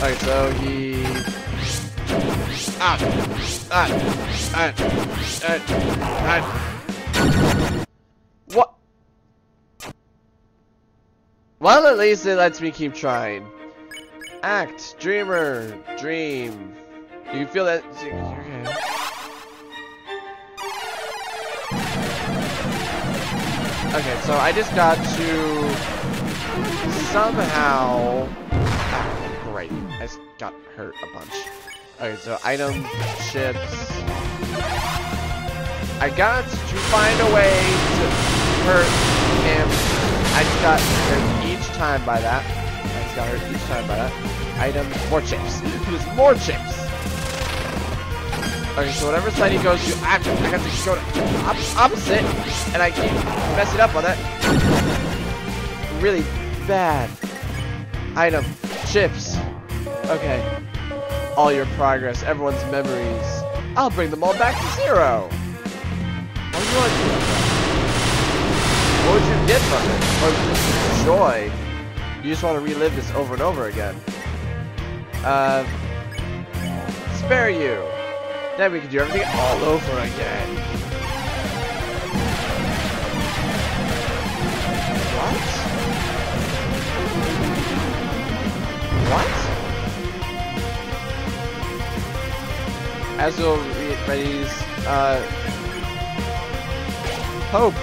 Alright, so he... Ah! Ah! Ah! Ah! Ah! What? Well, at least it lets me keep trying. Act, dreamer, dream. You feel that... Okay. Okay, so I just got to somehow. Ah, great, I got hurt a bunch. Okay, so item, chips. I got to find a way to hurt him. I just got hurt each time by that. I just got hurt each time by that. Item, more chips. There's more chips. Okay, so whatever side he goes to, I, have to, I got to go to opposite, and I keep messing up on that. Really bad. Item, chips. Okay. All your progress, everyone's memories. I'll bring them all back to zero. What would you want to? What would you get from it? Or joy? You just want to relive this over and over again. Uh, spare you. Then we can do everything all over again. Read Freddy's, uh, hope.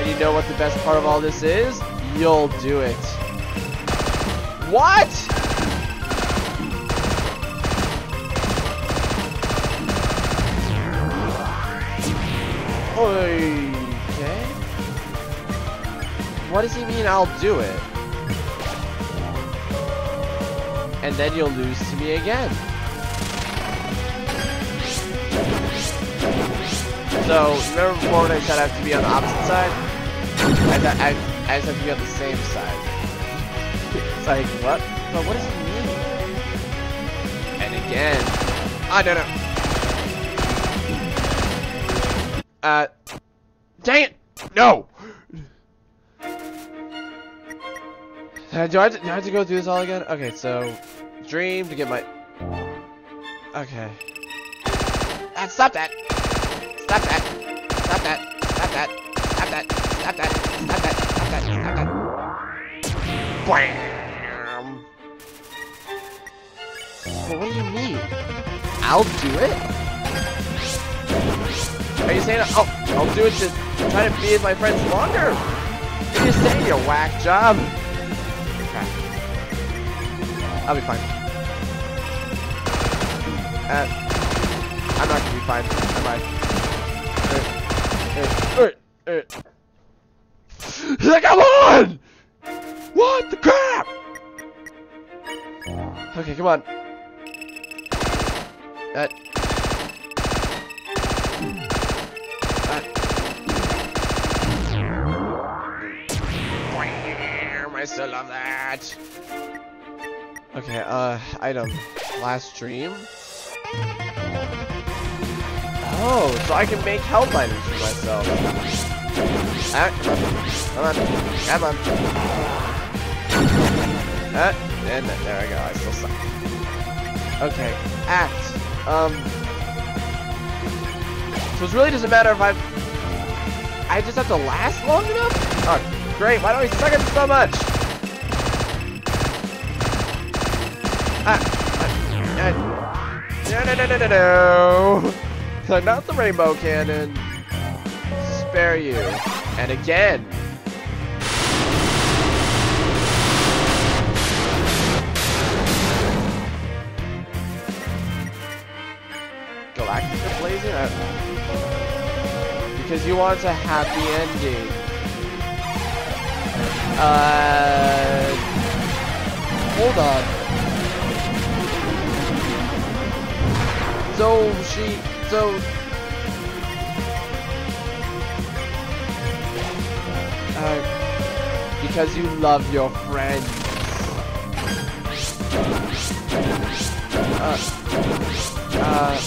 And you know what the best part of all this is? You'll do it. What? Okay. What does he mean I'll do it? And then you'll lose to me again. So, remember before when I said I have to be on the opposite side? I, th I, I just have to be on the same side. It's like, what? But what does it mean? And again. Ah, no, no. Uh, dang it! No! Uh, do, I have to, do I have to go through this all again? Okay, so, dream to get my... Okay. Ah, stop that! Stop that! Stop that! Stop that! Stop that! Stop that! Stop that! Stop that! Stop that! Bam! What do you mean? I'll do it? Are you saying, oh, I'll do it to try to with my friends longer? What are you saying, you whack job? I'll be fine. Uh, I'm not gonna be fine, am I? Uh, uh. Come on! What the crap? Okay, come on. Uh, I still love that. Okay, uh, item. Last Dream? Oh, so I can make health items for myself. Ah, come on. Come on. Ah, and there I go. I still suck. Okay, act. Um, so it really doesn't matter if I... I just have to last long enough? Oh, great. Why don't we suck at so much? Ah, ah, ah. No, no, no, no, no, no. So not the rainbow cannon. Spare you. And again. Galacta Blazing? Uh, because you want a happy ending. Uh, hold on. So she, so. Uh, because you love your friends. Uh, uh.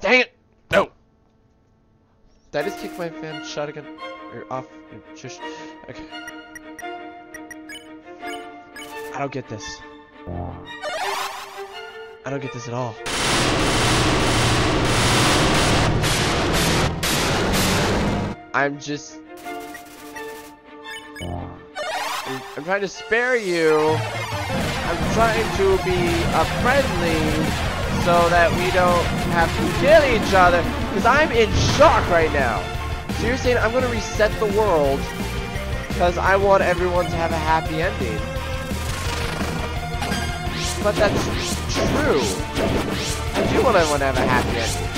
Dang it! No! Did I just kick my fan shot again? Or off? Shush. Okay. I don't get this. I don't get this at all. I'm just... I'm, trying to spare you. I'm trying to be a friendly so that we don't have to kill each other. Because I'm in shock right now. So you're saying I'm going to reset the world because I want everyone to have a happy ending. But that's true. I do want everyone to have a happy ending.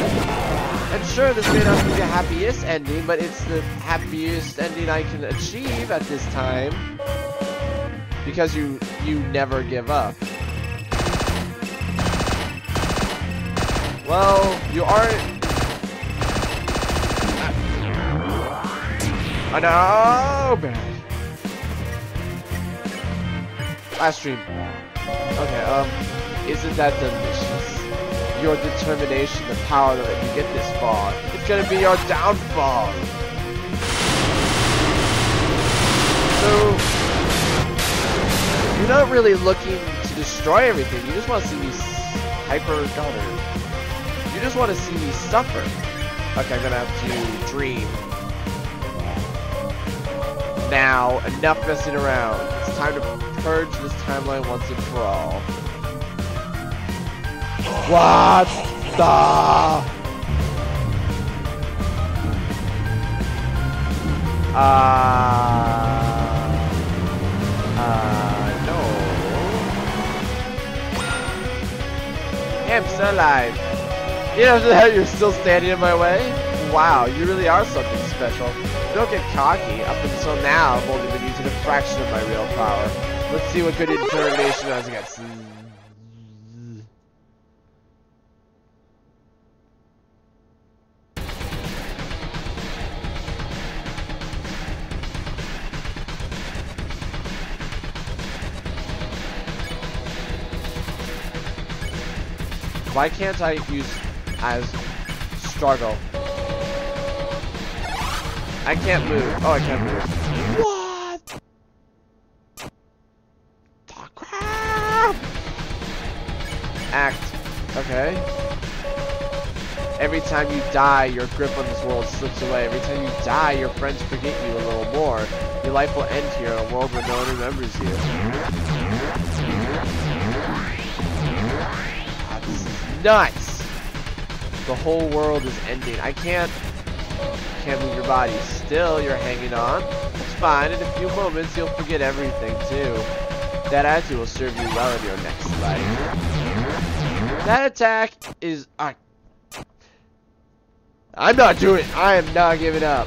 And sure, this may not be the happiest ending, but it's the happiest ending I can achieve at this time. Because you you never give up. Well, you aren't... I know, bad. Last stream. Okay, um, isn't that delicious? Your determination, the power that let you get this far. It's gonna be your downfall. So, you're not really looking to destroy everything. You just want to see me hyper daughter. You just want to see me suffer. Okay, I'm gonna have to dream. Now, enough messing around. It's time to purge this timeline once and for all. What the? Uh, uh, no. I'm still alive. You know [laughs] that you're still standing in my way? Wow, you really are something special. Don't get cocky. Up until now, I've only been using a fraction of my real power. Let's see what good determination has against. Why can't I use as struggle? I can't move. Oh, I can't move. What? The crap? Act. Okay. Every time you die, your grip on this world slips away. Every time you die, your friends forget you a little more. Your life will end here in a world where no one remembers you. Nuts! The whole world is ending. I can't... Can't move your body. Still, you're hanging on. It's fine. In a few moments, you'll forget everything, too. That attitude will serve you well in your next life. That attack is... Uh, I'm not doing I am not giving up.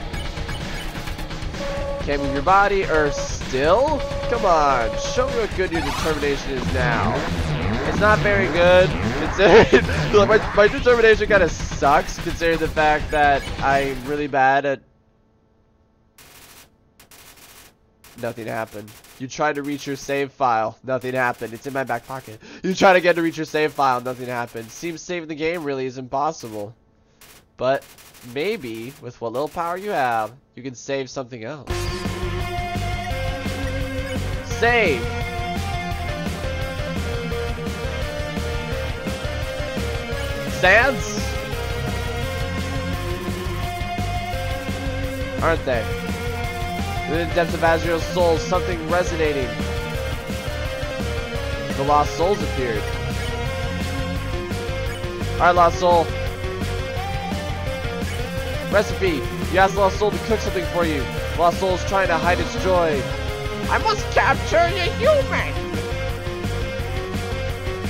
Can't move your body, or still? Come on, show me what good your determination is now. It's not very good. [laughs] My, my determination kind of sucks, considering the fact that I'm really bad at. Nothing happened. You tried to reach your save file. Nothing happened. It's in my back pocket. You try to get to reach your save file. Nothing happened. Seems saving the game really is impossible. But maybe with what little power you have, you can save something else. Save. Stands? Aren't they? In the depths of Asriel's soul, something resonating. The lost souls appeared. Alright, lost soul. Recipe. You asked Lost Soul to cook something for you. Lost Soul is trying to hide its joy. I must capture the human!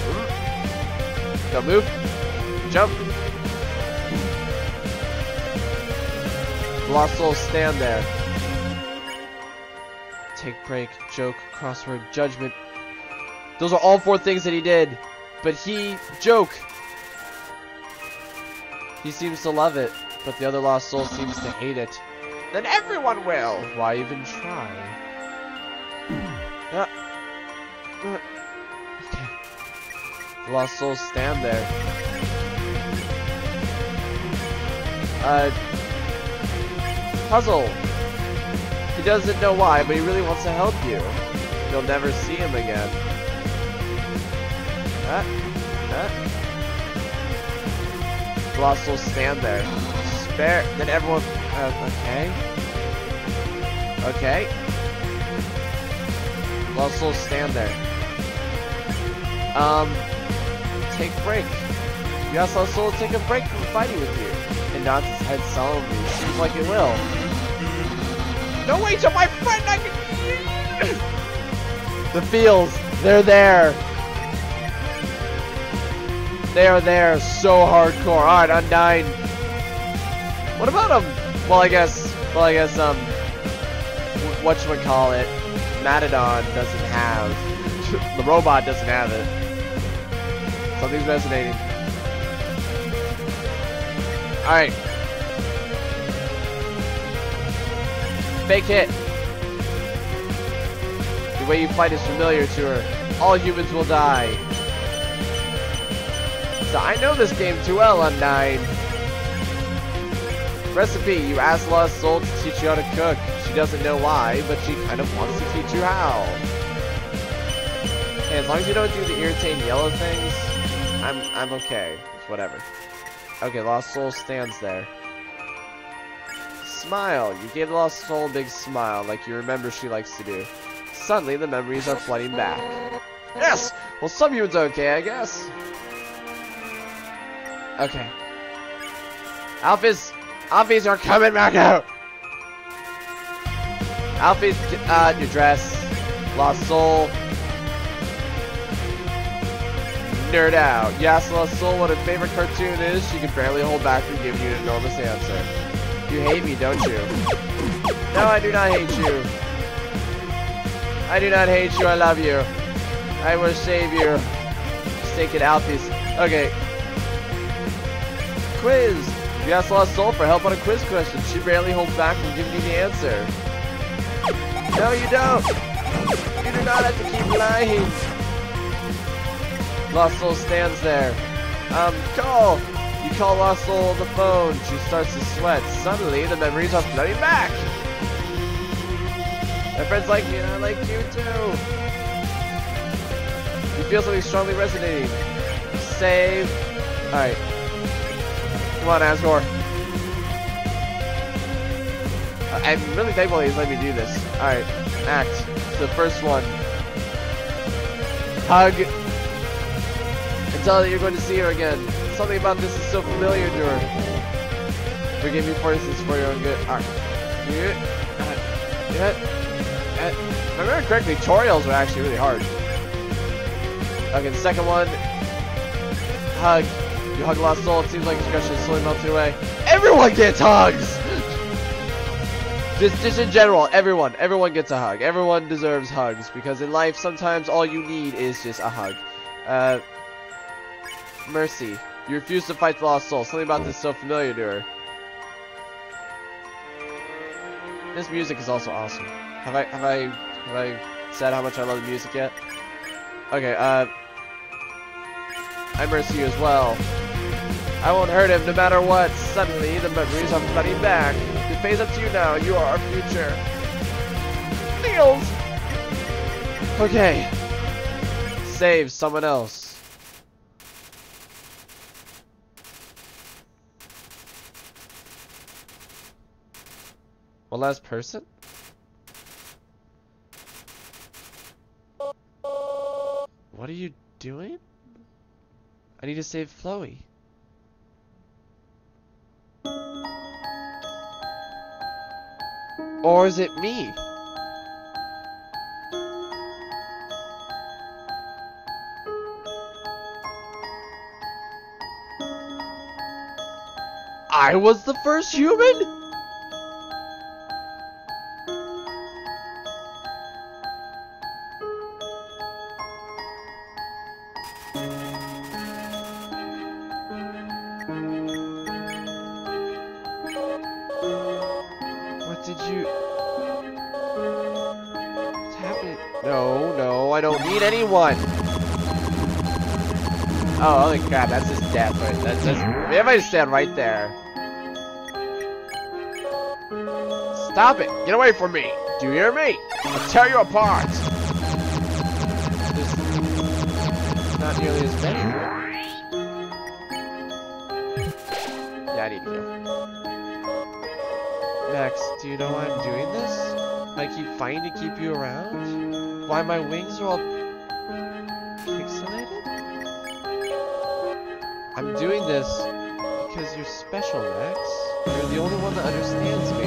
Hmm? Don't move. Jump. Lost Soul, stand there. Take break, joke, crossword, judgment. Those are all four things that he did. But he, joke. He seems to love it but the other lost soul seems to hate it. Then everyone will! Why even try? Uh, uh, okay. The lost souls stand there. Uh, puzzle! He doesn't know why, but he really wants to help you. You'll never see him again. Uh, uh. The lost stand there fair. Then everyone. Uh, okay. Okay. Souls stand there. Um. Take break. You Lost to take a break from fighting with you. And nods his head solemnly. Seems like it will. No, way to my friend, I can... the feels, they're there. They are there, so hardcore. Alright, Undyne. What about, um, well, I guess, well, I guess, um, what should we call it? Mettaton doesn't have, the robot doesn't have it. Something's resonating. Alright. Fake hit. The way you fight is familiar to her. All humans will die. So I know this game too well, Undyne. Recipe, you ask Lost Soul to teach you how to cook. She doesn't know why, but she kind of wants to teach you how. As long as you don't do the irritating yellow things, I'm I'm okay. It's whatever. Okay, Lost Soul stands there. Smile. You gave Lost Soul a big smile, like you remember she likes to do. Suddenly, the memories are flooding back. Yes! Well, some humans okay, I guess. Okay. Alphys! Alphys are coming back out! Alphys, uh, your dress. Lost Soul. Nerd out. Lost Soul, what her favorite cartoon is, she can barely hold back from giving you an enormous answer. You hate me, don't you? No, I do not hate you. I do not hate you, I love you. I will save you. Take it, Alphys. Okay. Quiz. Lost Soul for help on a quiz question. She barely holds back from giving you the answer. No, you don't. You do not have to keep lying. Lost stands there. Um, call. You call Lost on the phone. She starts to sweat. Suddenly, the memories are flooding back. My friends like me, and I like you too. You feel something strongly resonating. Save. Alright. Come on, Asgore. I'm really thankful he's let me do this. Alright, act. the first one. Hug. And tell that you're going to see her again. Something about this is so familiar to her. Forgive me for this, it's for your own good. Alright. If I remember correctly, tutorials are actually really hard. Okay, the second one. Hug. You hug a Lost Soul, it seems like aggression is slowly melting away. Everyone gets hugs! Just, just in general, everyone, everyone gets a hug. Everyone deserves hugs because in life, sometimes all you need is just a hug. Uh, Mercy, you refuse to fight the lost soul. Something about this is so familiar to her. This music is also awesome. Have I, have I, have I said how much I love the music yet? Okay, uh, I mercy you as well. I won't hurt him no matter what. Suddenly, the memories are flooding back. The phase up to you now. You are our future. Feels. Okay. Save someone else. One last person? What are you doing? I need to save Flowey. Or is it me? I was the first human? Anyone! Oh, oh holy crap, that's just death right That's just... If I stand right there. Stop it! Get away from me! Do you hear me? I'll tear you apart! Not nearly as many. Yeah, I need to. Max, do you know why I'm doing this? I keep fighting to keep you around? Why my wings are all This because you're special, Max. You're the only one that understands me.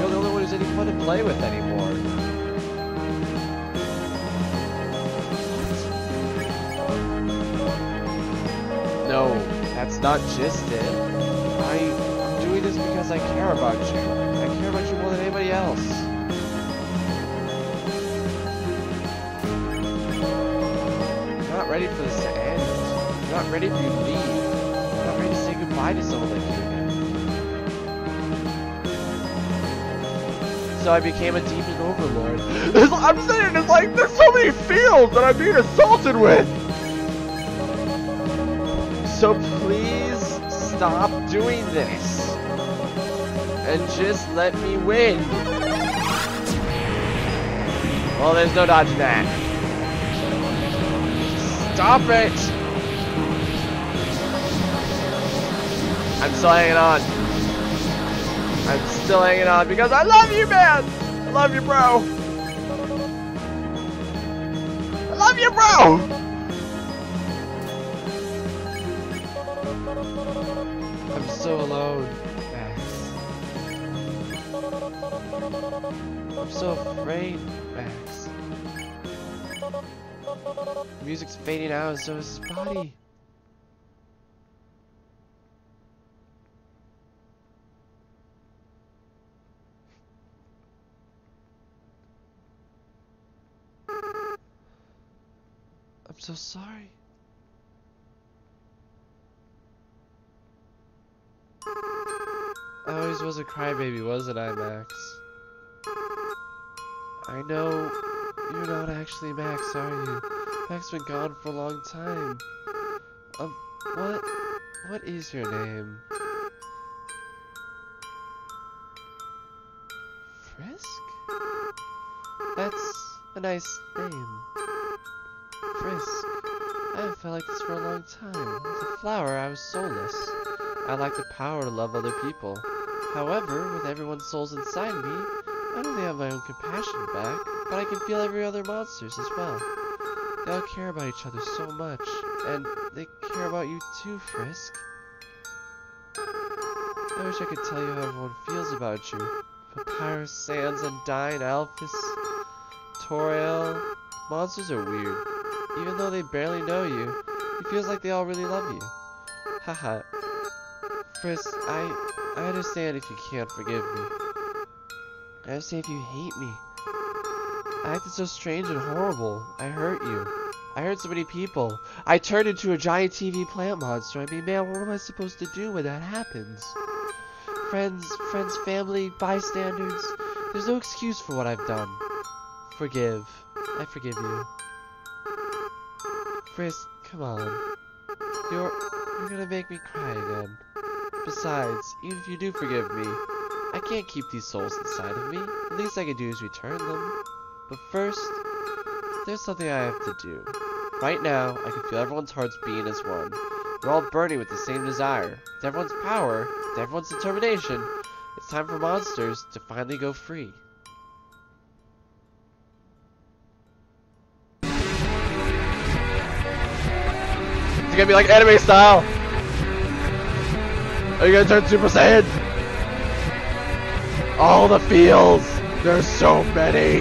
You're the only one who's any fun to play with anymore. No, that's not just it. I'm doing this because I care about you. I care about you more than anybody else. I'm not ready for this to end. I'm not ready for you to leave. I'm not ready to say goodbye someone like you again. So I became a demon overlord. I'm saying it's like there's so many fields that I'm being assaulted with. So please stop doing this. And just let me win. Well, there's no dodging that. Stop it! I'm still hanging on. I'm still hanging on because I love you, man! I love you, bro! I love you, bro! I'm so alone, Max. I'm so afraid, Max. The music's fading out, so is his body. So sorry. I always was a crybaby, wasn't I, Max? I know you're not actually Max, are you? Max's been gone for a long time. Um, what? What is your name? Frisk? That's a nice name. Frisk. I haven't felt like this for a long time. As a flower, I was soulless. I lack the power to love other people. However, with everyone's souls inside me, I only have my own compassion back, but I can feel every other monster's as well. They all care about each other so much, and they care about you too, Frisk. I wish I could tell you how everyone feels about you. Papyrus, Sans, Undyne, Alphys, Toriel. Monsters are weird. Even though they barely know you, it feels like they all really love you. Haha. Frisk, I I understand if you can't forgive me. I understand if you hate me. I acted so strange and horrible. I hurt you. I hurt so many people. I turned into a giant TV plant monster. I mean, man, what am I supposed to do when that happens? Friends, friends, family, bystanders. There's no excuse for what I've done. Forgive. I forgive you. Frisk, come on. You're, you're gonna make me cry again. Besides, even if you do forgive me, I can't keep these souls inside of me. The least I can do is return them. But first, there's something I have to do. Right now, I can feel everyone's hearts beating as one. We're all burning with the same desire. With everyone's power, with everyone's determination, it's time for monsters to finally go free. Gonna be like anime style! Are you gonna turn Super Saiyan? All the feels! There's so many!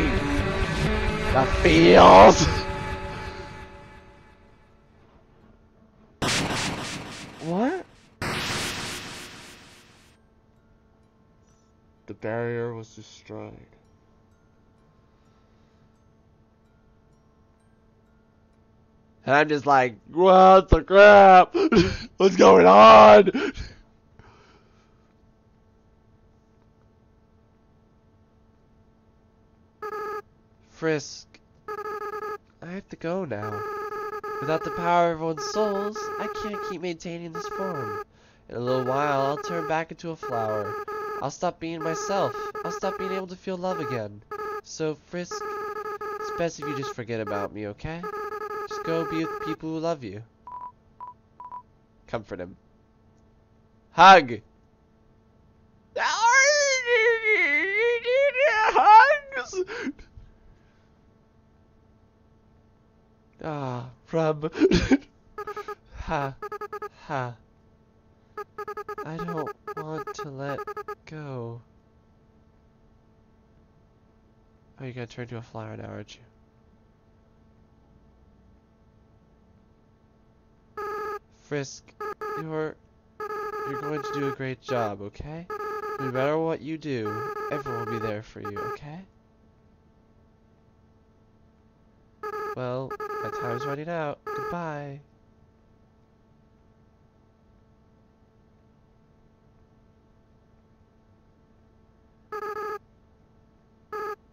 The feels! what? The barrier was destroyed. And I'm just like, what the crap? [laughs] What's going on? Frisk, I have to go now. Without the power of everyone's souls, I can't keep maintaining this form. In a little while, I'll turn back into a flower. I'll stop being myself. I'll stop being able to feel love again. So, Frisk, it's best if you just forget about me, okay? Just go be with people who love you. Comfort him. Hug! Hugs! Ah, from ha Ha. I don't want to let go. Oh, you're gonna turn into a flower now, aren't you? Frisk, you're you're going to do a great job, okay? No matter what you do, everyone will be there for you, okay? Well, my time's running out. Goodbye.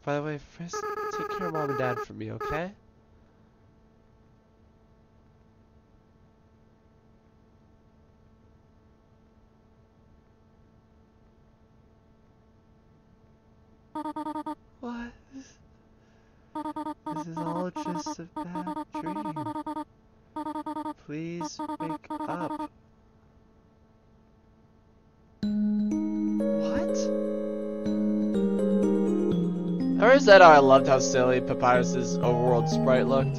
By the way, Frisk, take care of mom and dad for me, okay? What? This is all just a bad dream. Please wake up. What? Ever said how I loved how silly Papyrus's overworld sprite looked?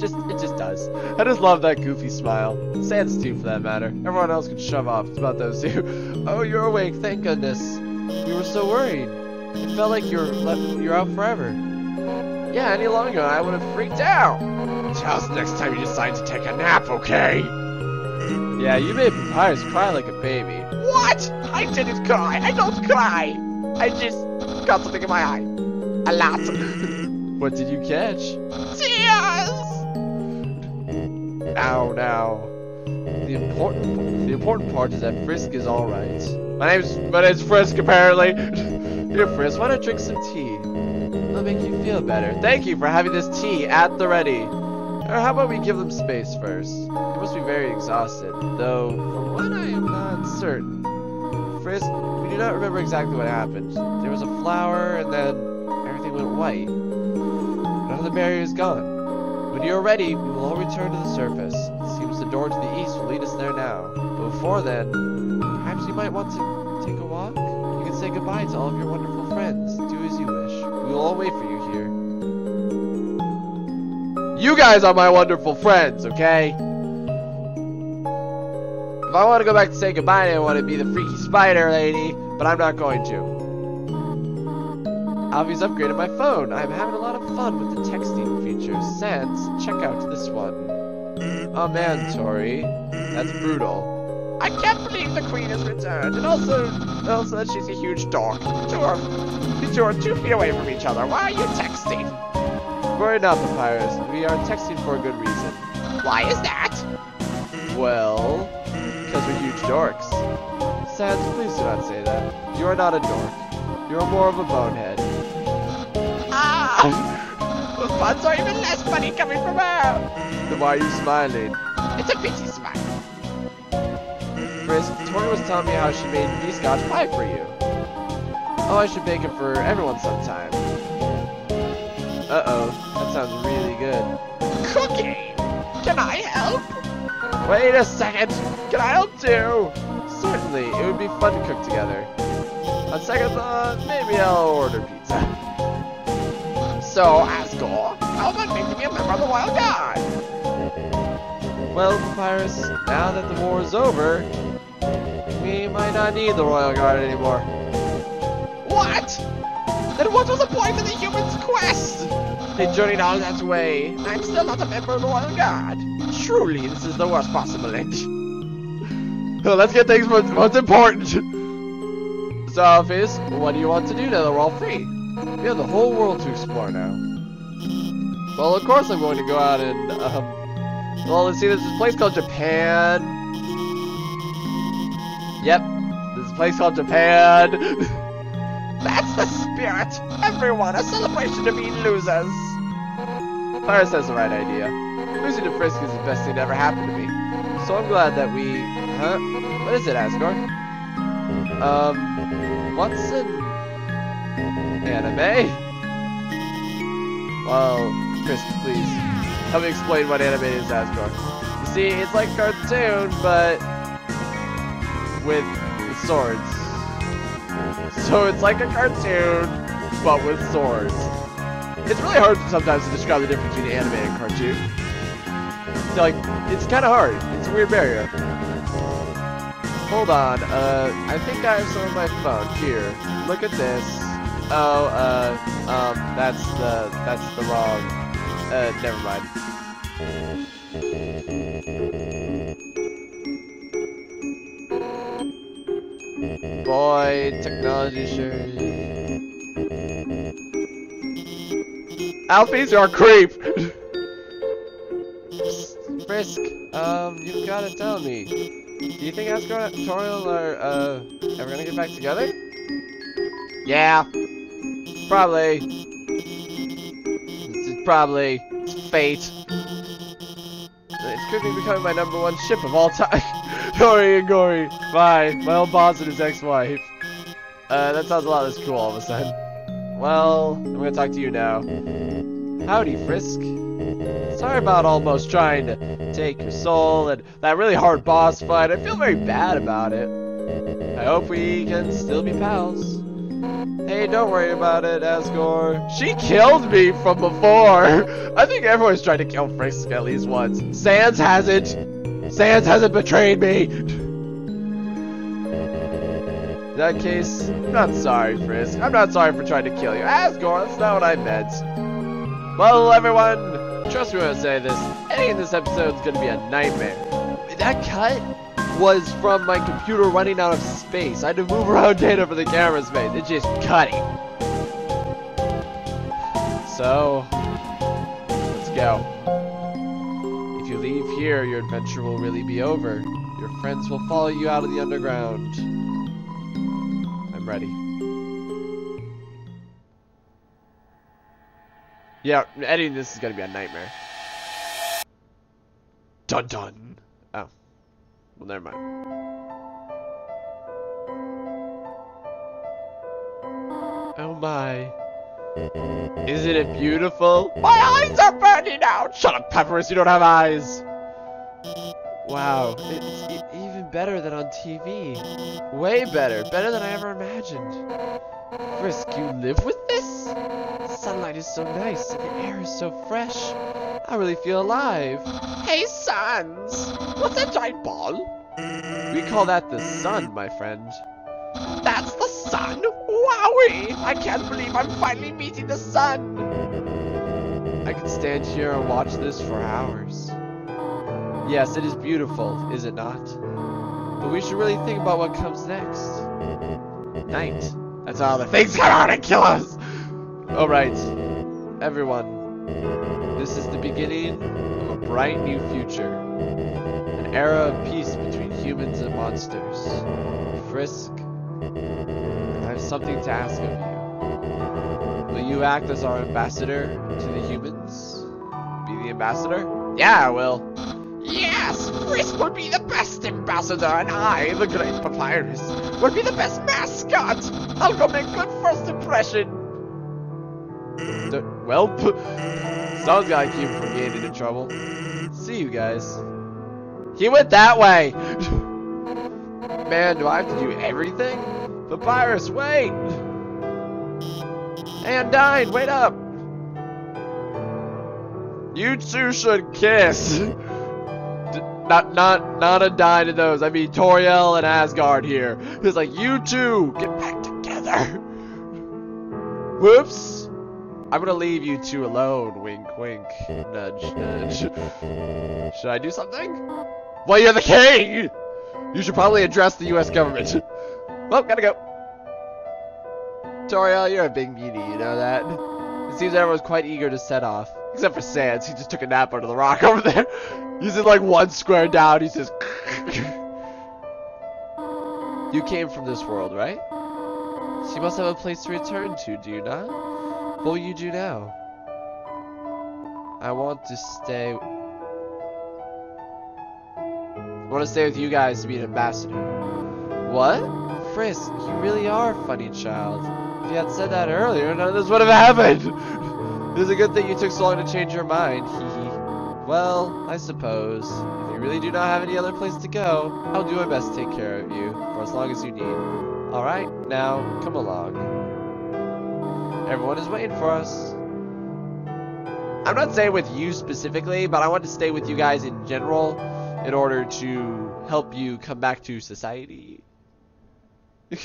Just, it just does. I just love that goofy smile. Sans too, for that matter. Everyone else can shove off. It's about those two. [laughs] Oh, you're awake. Thank goodness. We were so worried. It felt like you're left, you're out forever. Yeah, any longer I would have freaked out. Just next time you decide to take a nap, okay? Yeah, you made Papyrus cry like a baby. What? I didn't cry. I don't cry. I just got something in my eye. A lot. What did you catch? Tears. Now, now. The important, the important part is that Frisk is all right. My name's, my name's Frisk, apparently. Here, Frisk, why don't you drink some tea? It'll make you feel better. Thank you for having this tea at the ready. Or how about we give them space first? They must be very exhausted, though for what I am not certain. Frisk, we do not remember exactly what happened. There was a flower, and then everything went white. None the barrier is gone. When you are ready, we will all return to the surface. It seems the door to the east will lead us there now. But before then, perhaps you might want to take a walk? You can say goodbye to all of your wonderful friends. Do as you wish. We will all wait for you. You guys are my wonderful friends, okay? If I want to go back to say goodbye, I want to be the freaky spider lady, but I'm not going to. Alphys upgraded my phone. I'm having a lot of fun with the texting features. Sans, check out this one. Oh man, Tori. That's brutal. I can't believe the queen has returned. And also, also that she's a huge dog. Two are, you two are two feet away from each other. Why are you texting? Worry not, Papyrus. We are texting for a good reason. Why is that? Well, because we're huge dorks. Sans, please do not say that. You are not a dork. You are more of a bonehead. Ah! [laughs] Those puns are even less funny coming from her. Then why are you smiling? It's a pity smile. Frisk, Tori was telling me how she made me scotch pie for you. Oh, I should bake it for everyone sometime. Uh-oh, that sounds really good. Cooking. Can I help? Wait a second! Can I help too? Certainly, it would be fun to cook together. On second thought, maybe I'll order pizza. So, Asgore, how about making me a member of the Royal Guard? Well, Papyrus, now that the war is over, we might not need the Royal Guard anymore. What? Then what was the point of the humans' quest? They journeyed all that way, and I'm still not a member of the Royal Guard. Truly, this is the worst possible end. So let's get things what's, what's important. So, Alphys, what do you want to do now that we're all free? We have the whole world to explore now. Well, of course I'm going to go out and, um... Well, let's see, there's this place called Japan. Yep, this place called Japan. [laughs] That's the spirit! Everyone, a celebration to be losers! Pyrus has the right idea. Losing to Frisk is the best thing that ever happened to me. So I'm glad that we... Huh? What is it, Asgore? Um... What's an... Anime? Well, Frisk, please. Help me explain what anime is, Asgore. You see, it's like cartoon, but... With swords. So it's like a cartoon, but with swords. It's really hard sometimes to describe the difference between anime and cartoon. So like, it's kind of hard. It's a weird barrier. Hold on. Uh, I think I have some on my phone. Here, look at this. Oh, uh, um, that's the that's the wrong. Uh, never mind. Boy, technology sure. Alphys your creep. Frisk, um, you've got to tell me. Do you think Asgore and Toriel are, uh, ever gonna get back together? Yeah. Probably. It's probably. Fate. It's quickly becoming my number one ship of all time. [laughs] Tori and Gory. Bye. My old boss and his ex-wife. Uh, that sounds a lot less cool all of a sudden. Well, I'm gonna talk to you now. Howdy, Frisk. Sorry about almost trying to take your soul and that really hard boss fight. I feel very bad about it. I hope we can still be pals. Hey, don't worry about it, Asgore. She killed me from before. [laughs] I think everyone's tried to kill Frisk at least once. Sans hasn't. Sans hasn't betrayed me. In that case, I'm not sorry, Frisk. I'm not sorry for trying to kill you. Asgore, that's not what I meant. Well, everyone, trust me when I say this, editing this episode is going to be a nightmare. That cut was from my computer running out of space. I had to move around [laughs] data for the camera space. It's just cutting. So, let's go. Leave here, your adventure will really be over. Your friends will follow you out of the underground. I'm ready. Yeah, editing this is gonna be a nightmare. Dun dun. Oh. Well, never mind. Oh my. Isn't it beautiful? My eyes are burning out! Shut up, Papyrus, you don't have eyes! Wow, it's e even better than on TV. Way better, better than I ever imagined. Frisk, you live with this? The sunlight is so nice, and the air is so fresh. I really feel alive. Hey, Sans! What's that giant ball? We call that the sun, my friend. That's the sun? Wowie! I can't believe I'm finally meeting the sun! I could stand here and watch this for hours. Yes, it is beautiful, is it not? But we should really think about what comes next. Night. That's all the things come out and kill us! Alright, everyone. This is the beginning of a bright new future. An era of peace between humans and monsters. Frisk, have something to ask of you. Will you act as our ambassador to the humans? Be the ambassador? Yeah, I will. Yes! Frisk would be the best ambassador, and I, the great papyrus, would be the best mascot! I'll go make good first impression! D- well, someone's gotta keep from getting into trouble. See you guys. He went that way! [laughs] Man, do I have to do everything? Papyrus, wait! Undyne, wait up! You two should kiss! Not, not, not a dine to those. I mean, Toriel and Asgore here. It's like, you two, get back together! Whoops! I'm gonna leave you two alone. Wink, wink. Nudge, nudge. Should I do something? Well, you're the king! You should probably address the U.S. government. Well, gotta go. Toriel, you're a big beauty, you know that? It seems everyone's quite eager to set off. Except for Sans, he just took a nap under the rock [laughs] over there. He's in like one square down, he says... [laughs] you came from this world, right? She must have a place to return to, do you not? What will you do now? I want to stay... I want to stay with you guys to be an ambassador. What? Frisk, you really are a funny child. If you had said that earlier, none of this would have happened. [laughs] it was a good thing you took so long to change your mind. [laughs] Hee. Well, I suppose. If you really do not have any other place to go, I'll do my best to take care of you for as long as you need. Alright, now, come along. Everyone is waiting for us. I'm not saying with you specifically, but I want to stay with you guys in general. in order to help you come back to society. [laughs]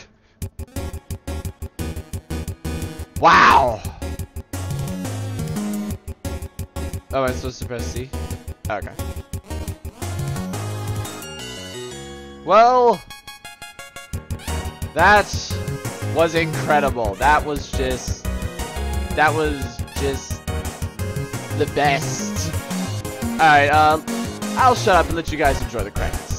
wow! Oh, I'm supposed to press C? Okay. Well, that was incredible. That was just, that was just the best. Alright, um, I'll shut up and let you guys enjoy the credits.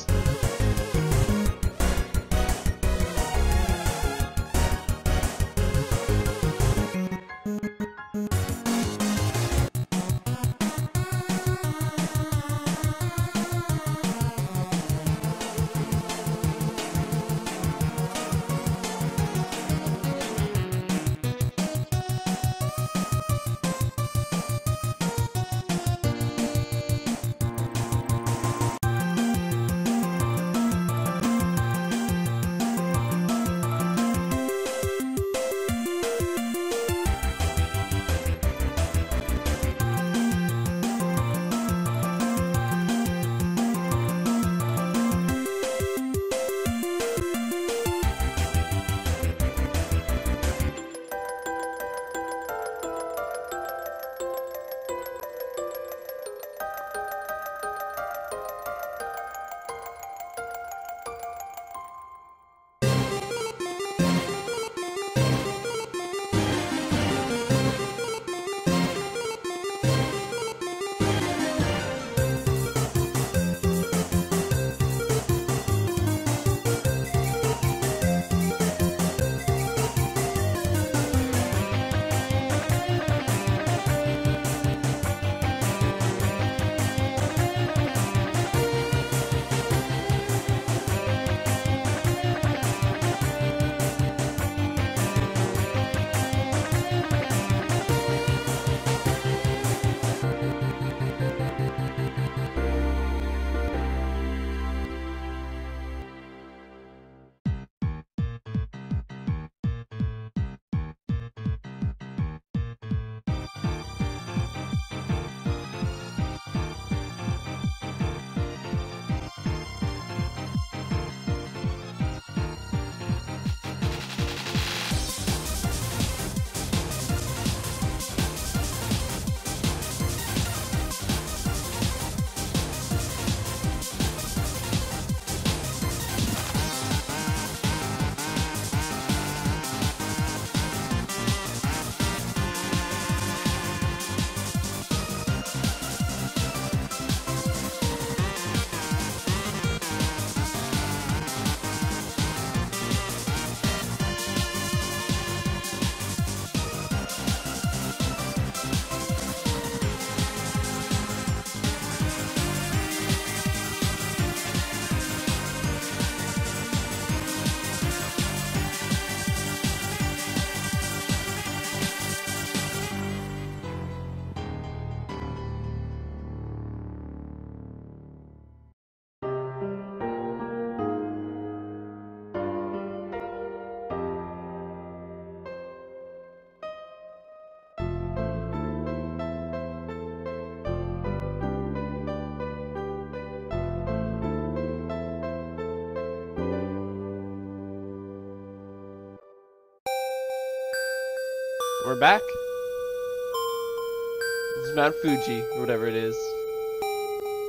Mount Fuji, or whatever it is.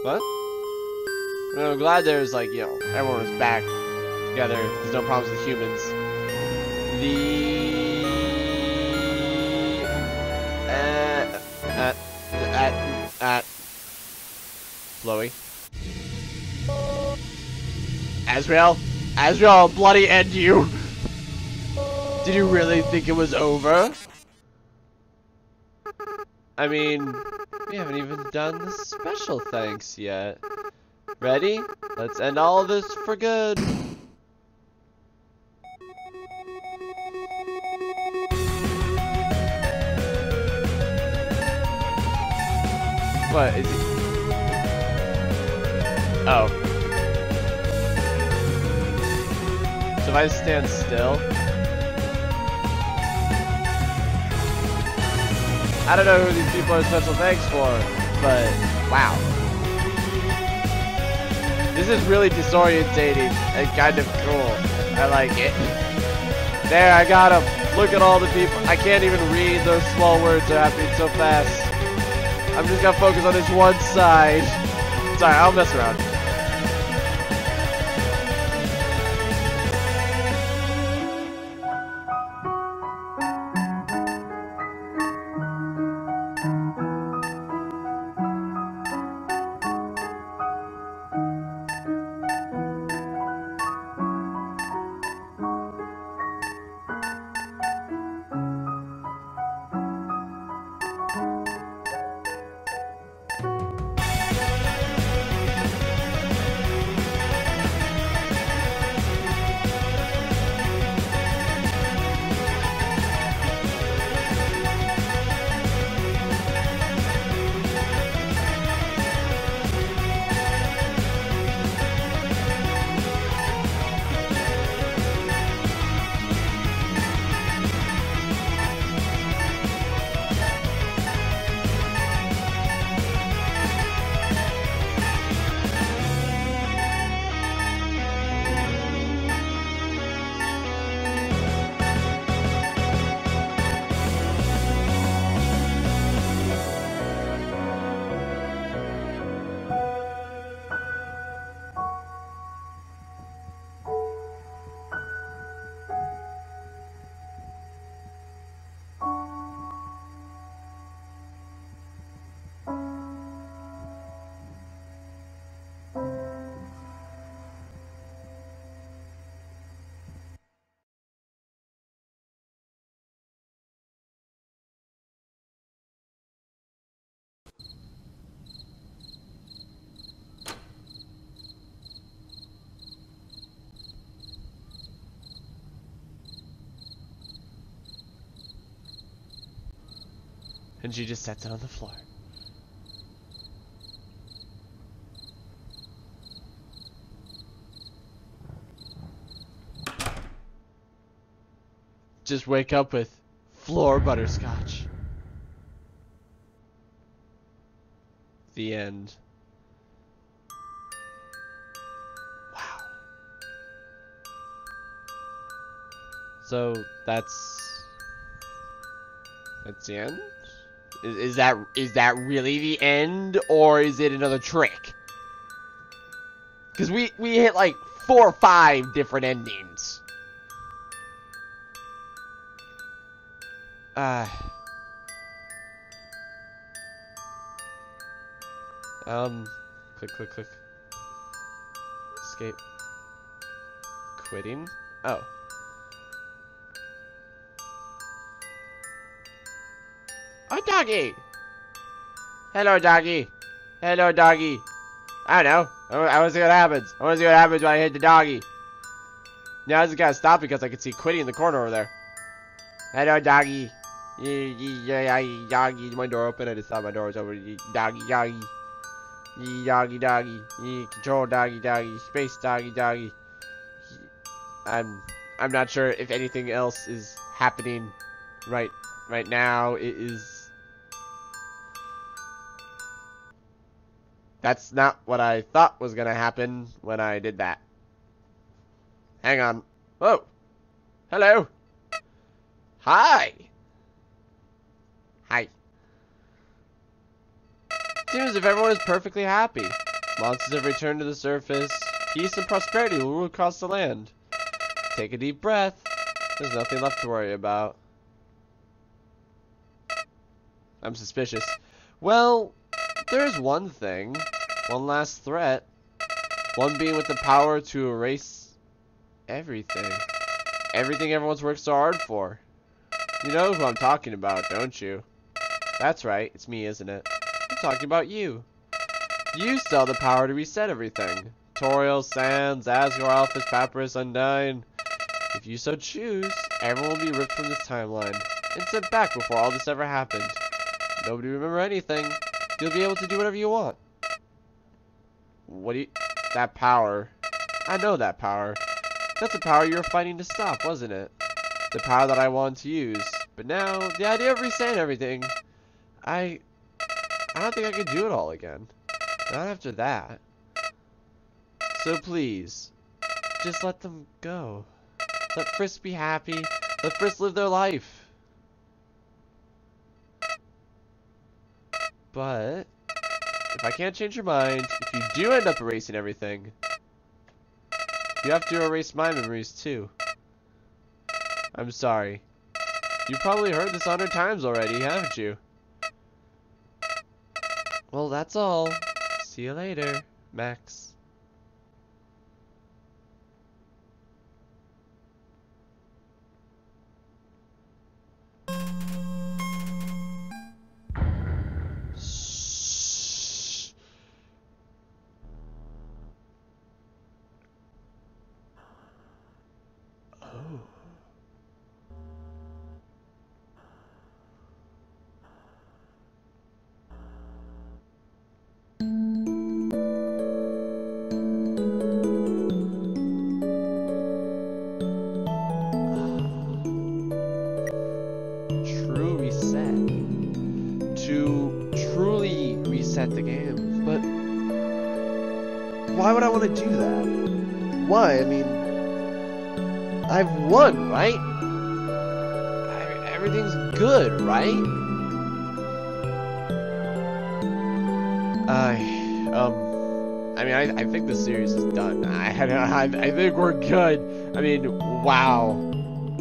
What? No, I'm glad there's like, you know, everyone was back together. There's no problems with humans. The... Uh, at, at, at, Chloe. Asriel? Asriel, bloody end you! [laughs] Did you really think it was over? I mean, we haven't even done the special thanks yet. Ready? Let's end all this for good. What is he? Oh. So if I stand still? I don't know who these people are special thanks for, but wow. This is really disorientating and kind of cool. I like it. There, I got him. Look at all the people. I can't even read. Those small words are happening so fast. I'm just gonna focus on this one side. Sorry, I'll mess around. And she just sets it on the floor. Just wake up with floor butterscotch. The end. Wow. So that's that's the end? Is, is that is that really the end, or is it another trick? Because we we hit like four or five different endings. Uh. Um. Click, click, click. Escape. Quitting. Oh. Doggy! Hello, doggy. Hello, doggy. I don't know. I, want to see what happens. I want to see what happens when I hit the doggy. Now I just gotta stop because I can see Quitty in the corner over there. Hello, doggy. Doggy. My door open. I just thought my door was open. Doggy, doggy. Doggy, doggy. Control, doggy, doggy. Space, doggy, doggy. I'm, I'm not sure if anything else is happening right, right now. It is That's not what I thought was going to happen when I did that. Hang on. Whoa. Hello. Hi. Hi. Seems as if everyone is perfectly happy. Monsters have returned to the surface. Peace and prosperity will rule across the land. Take a deep breath. There's nothing left to worry about. I'm suspicious. Well, there's one thing. One last threat. One being with the power to erase everything. Everything everyone's worked so hard for. You know who I'm talking about, don't you? That's right, it's me, isn't it? I'm talking about you. You still have the power to reset everything. Toriel, Sans, Asgore, Alphys, Papyrus, Undyne. If you so choose, everyone will be ripped from this timeline and sent back before all this ever happened. Nobody remember anything. You'll be able to do whatever you want. What do you... That power. I know that power. That's the power you were fighting to stop, wasn't it? The power that I wanted to use. But now, the idea of resetting everything... I... I don't think I can do it all again. Not after that. So please, just let them go. Let Frisk be happy. Let Frisk live their life. But, if I can't change your mind, if you do end up erasing everything, you have to erase my memories too. I'm sorry. You've probably heard this a hundred times already, haven't you? Well, that's all. See you later, Max. To do that? Why? I mean, I've won, right? Everything's good, right? I, um, I mean, I, I think the series is done. I, I, [laughs] I think we're good. I mean, wow.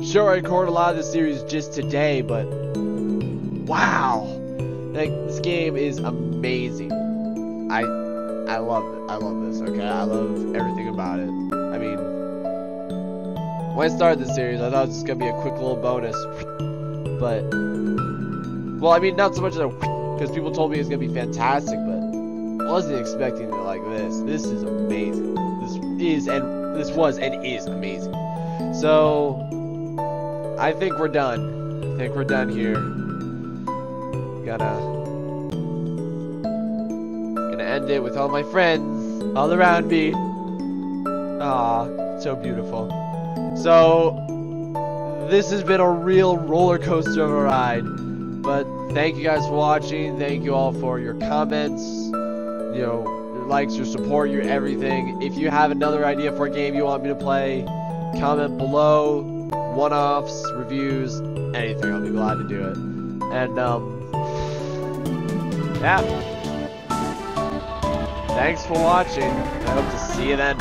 Sure, I recorded a lot of the series just today, but wow, like this game is amazing. I, I love it. I love this. Okay, I love everything about it. I mean, when I started the series, I thought it was just gonna be a quick little bonus, but well, I mean, not so much of a [laughs] because people told me it was gonna be fantastic, but I wasn't expecting it like this. This is amazing. This is and this was and is amazing. So I think we're done. I think we're done here. Gotta it with all my friends all around me. Aw, so beautiful. So this has been a real roller coaster of a ride. But thank you guys for watching. Thank you all for your comments, you know, your likes, your support, your everything. If you have another idea for a game you want me to play, comment below. One-offs, reviews, anything. I'll be glad to do it. And um, yeah. Thanks for watching. I hope to see you then.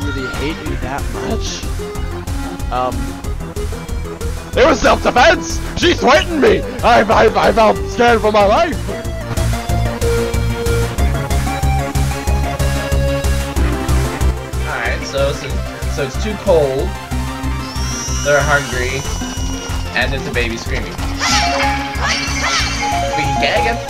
You really hate me that much? Um. It was self-defense! She threatened me! I, I, I felt scared for my life! So it's too cold. They're hungry. And it's a baby screaming. We can gag him.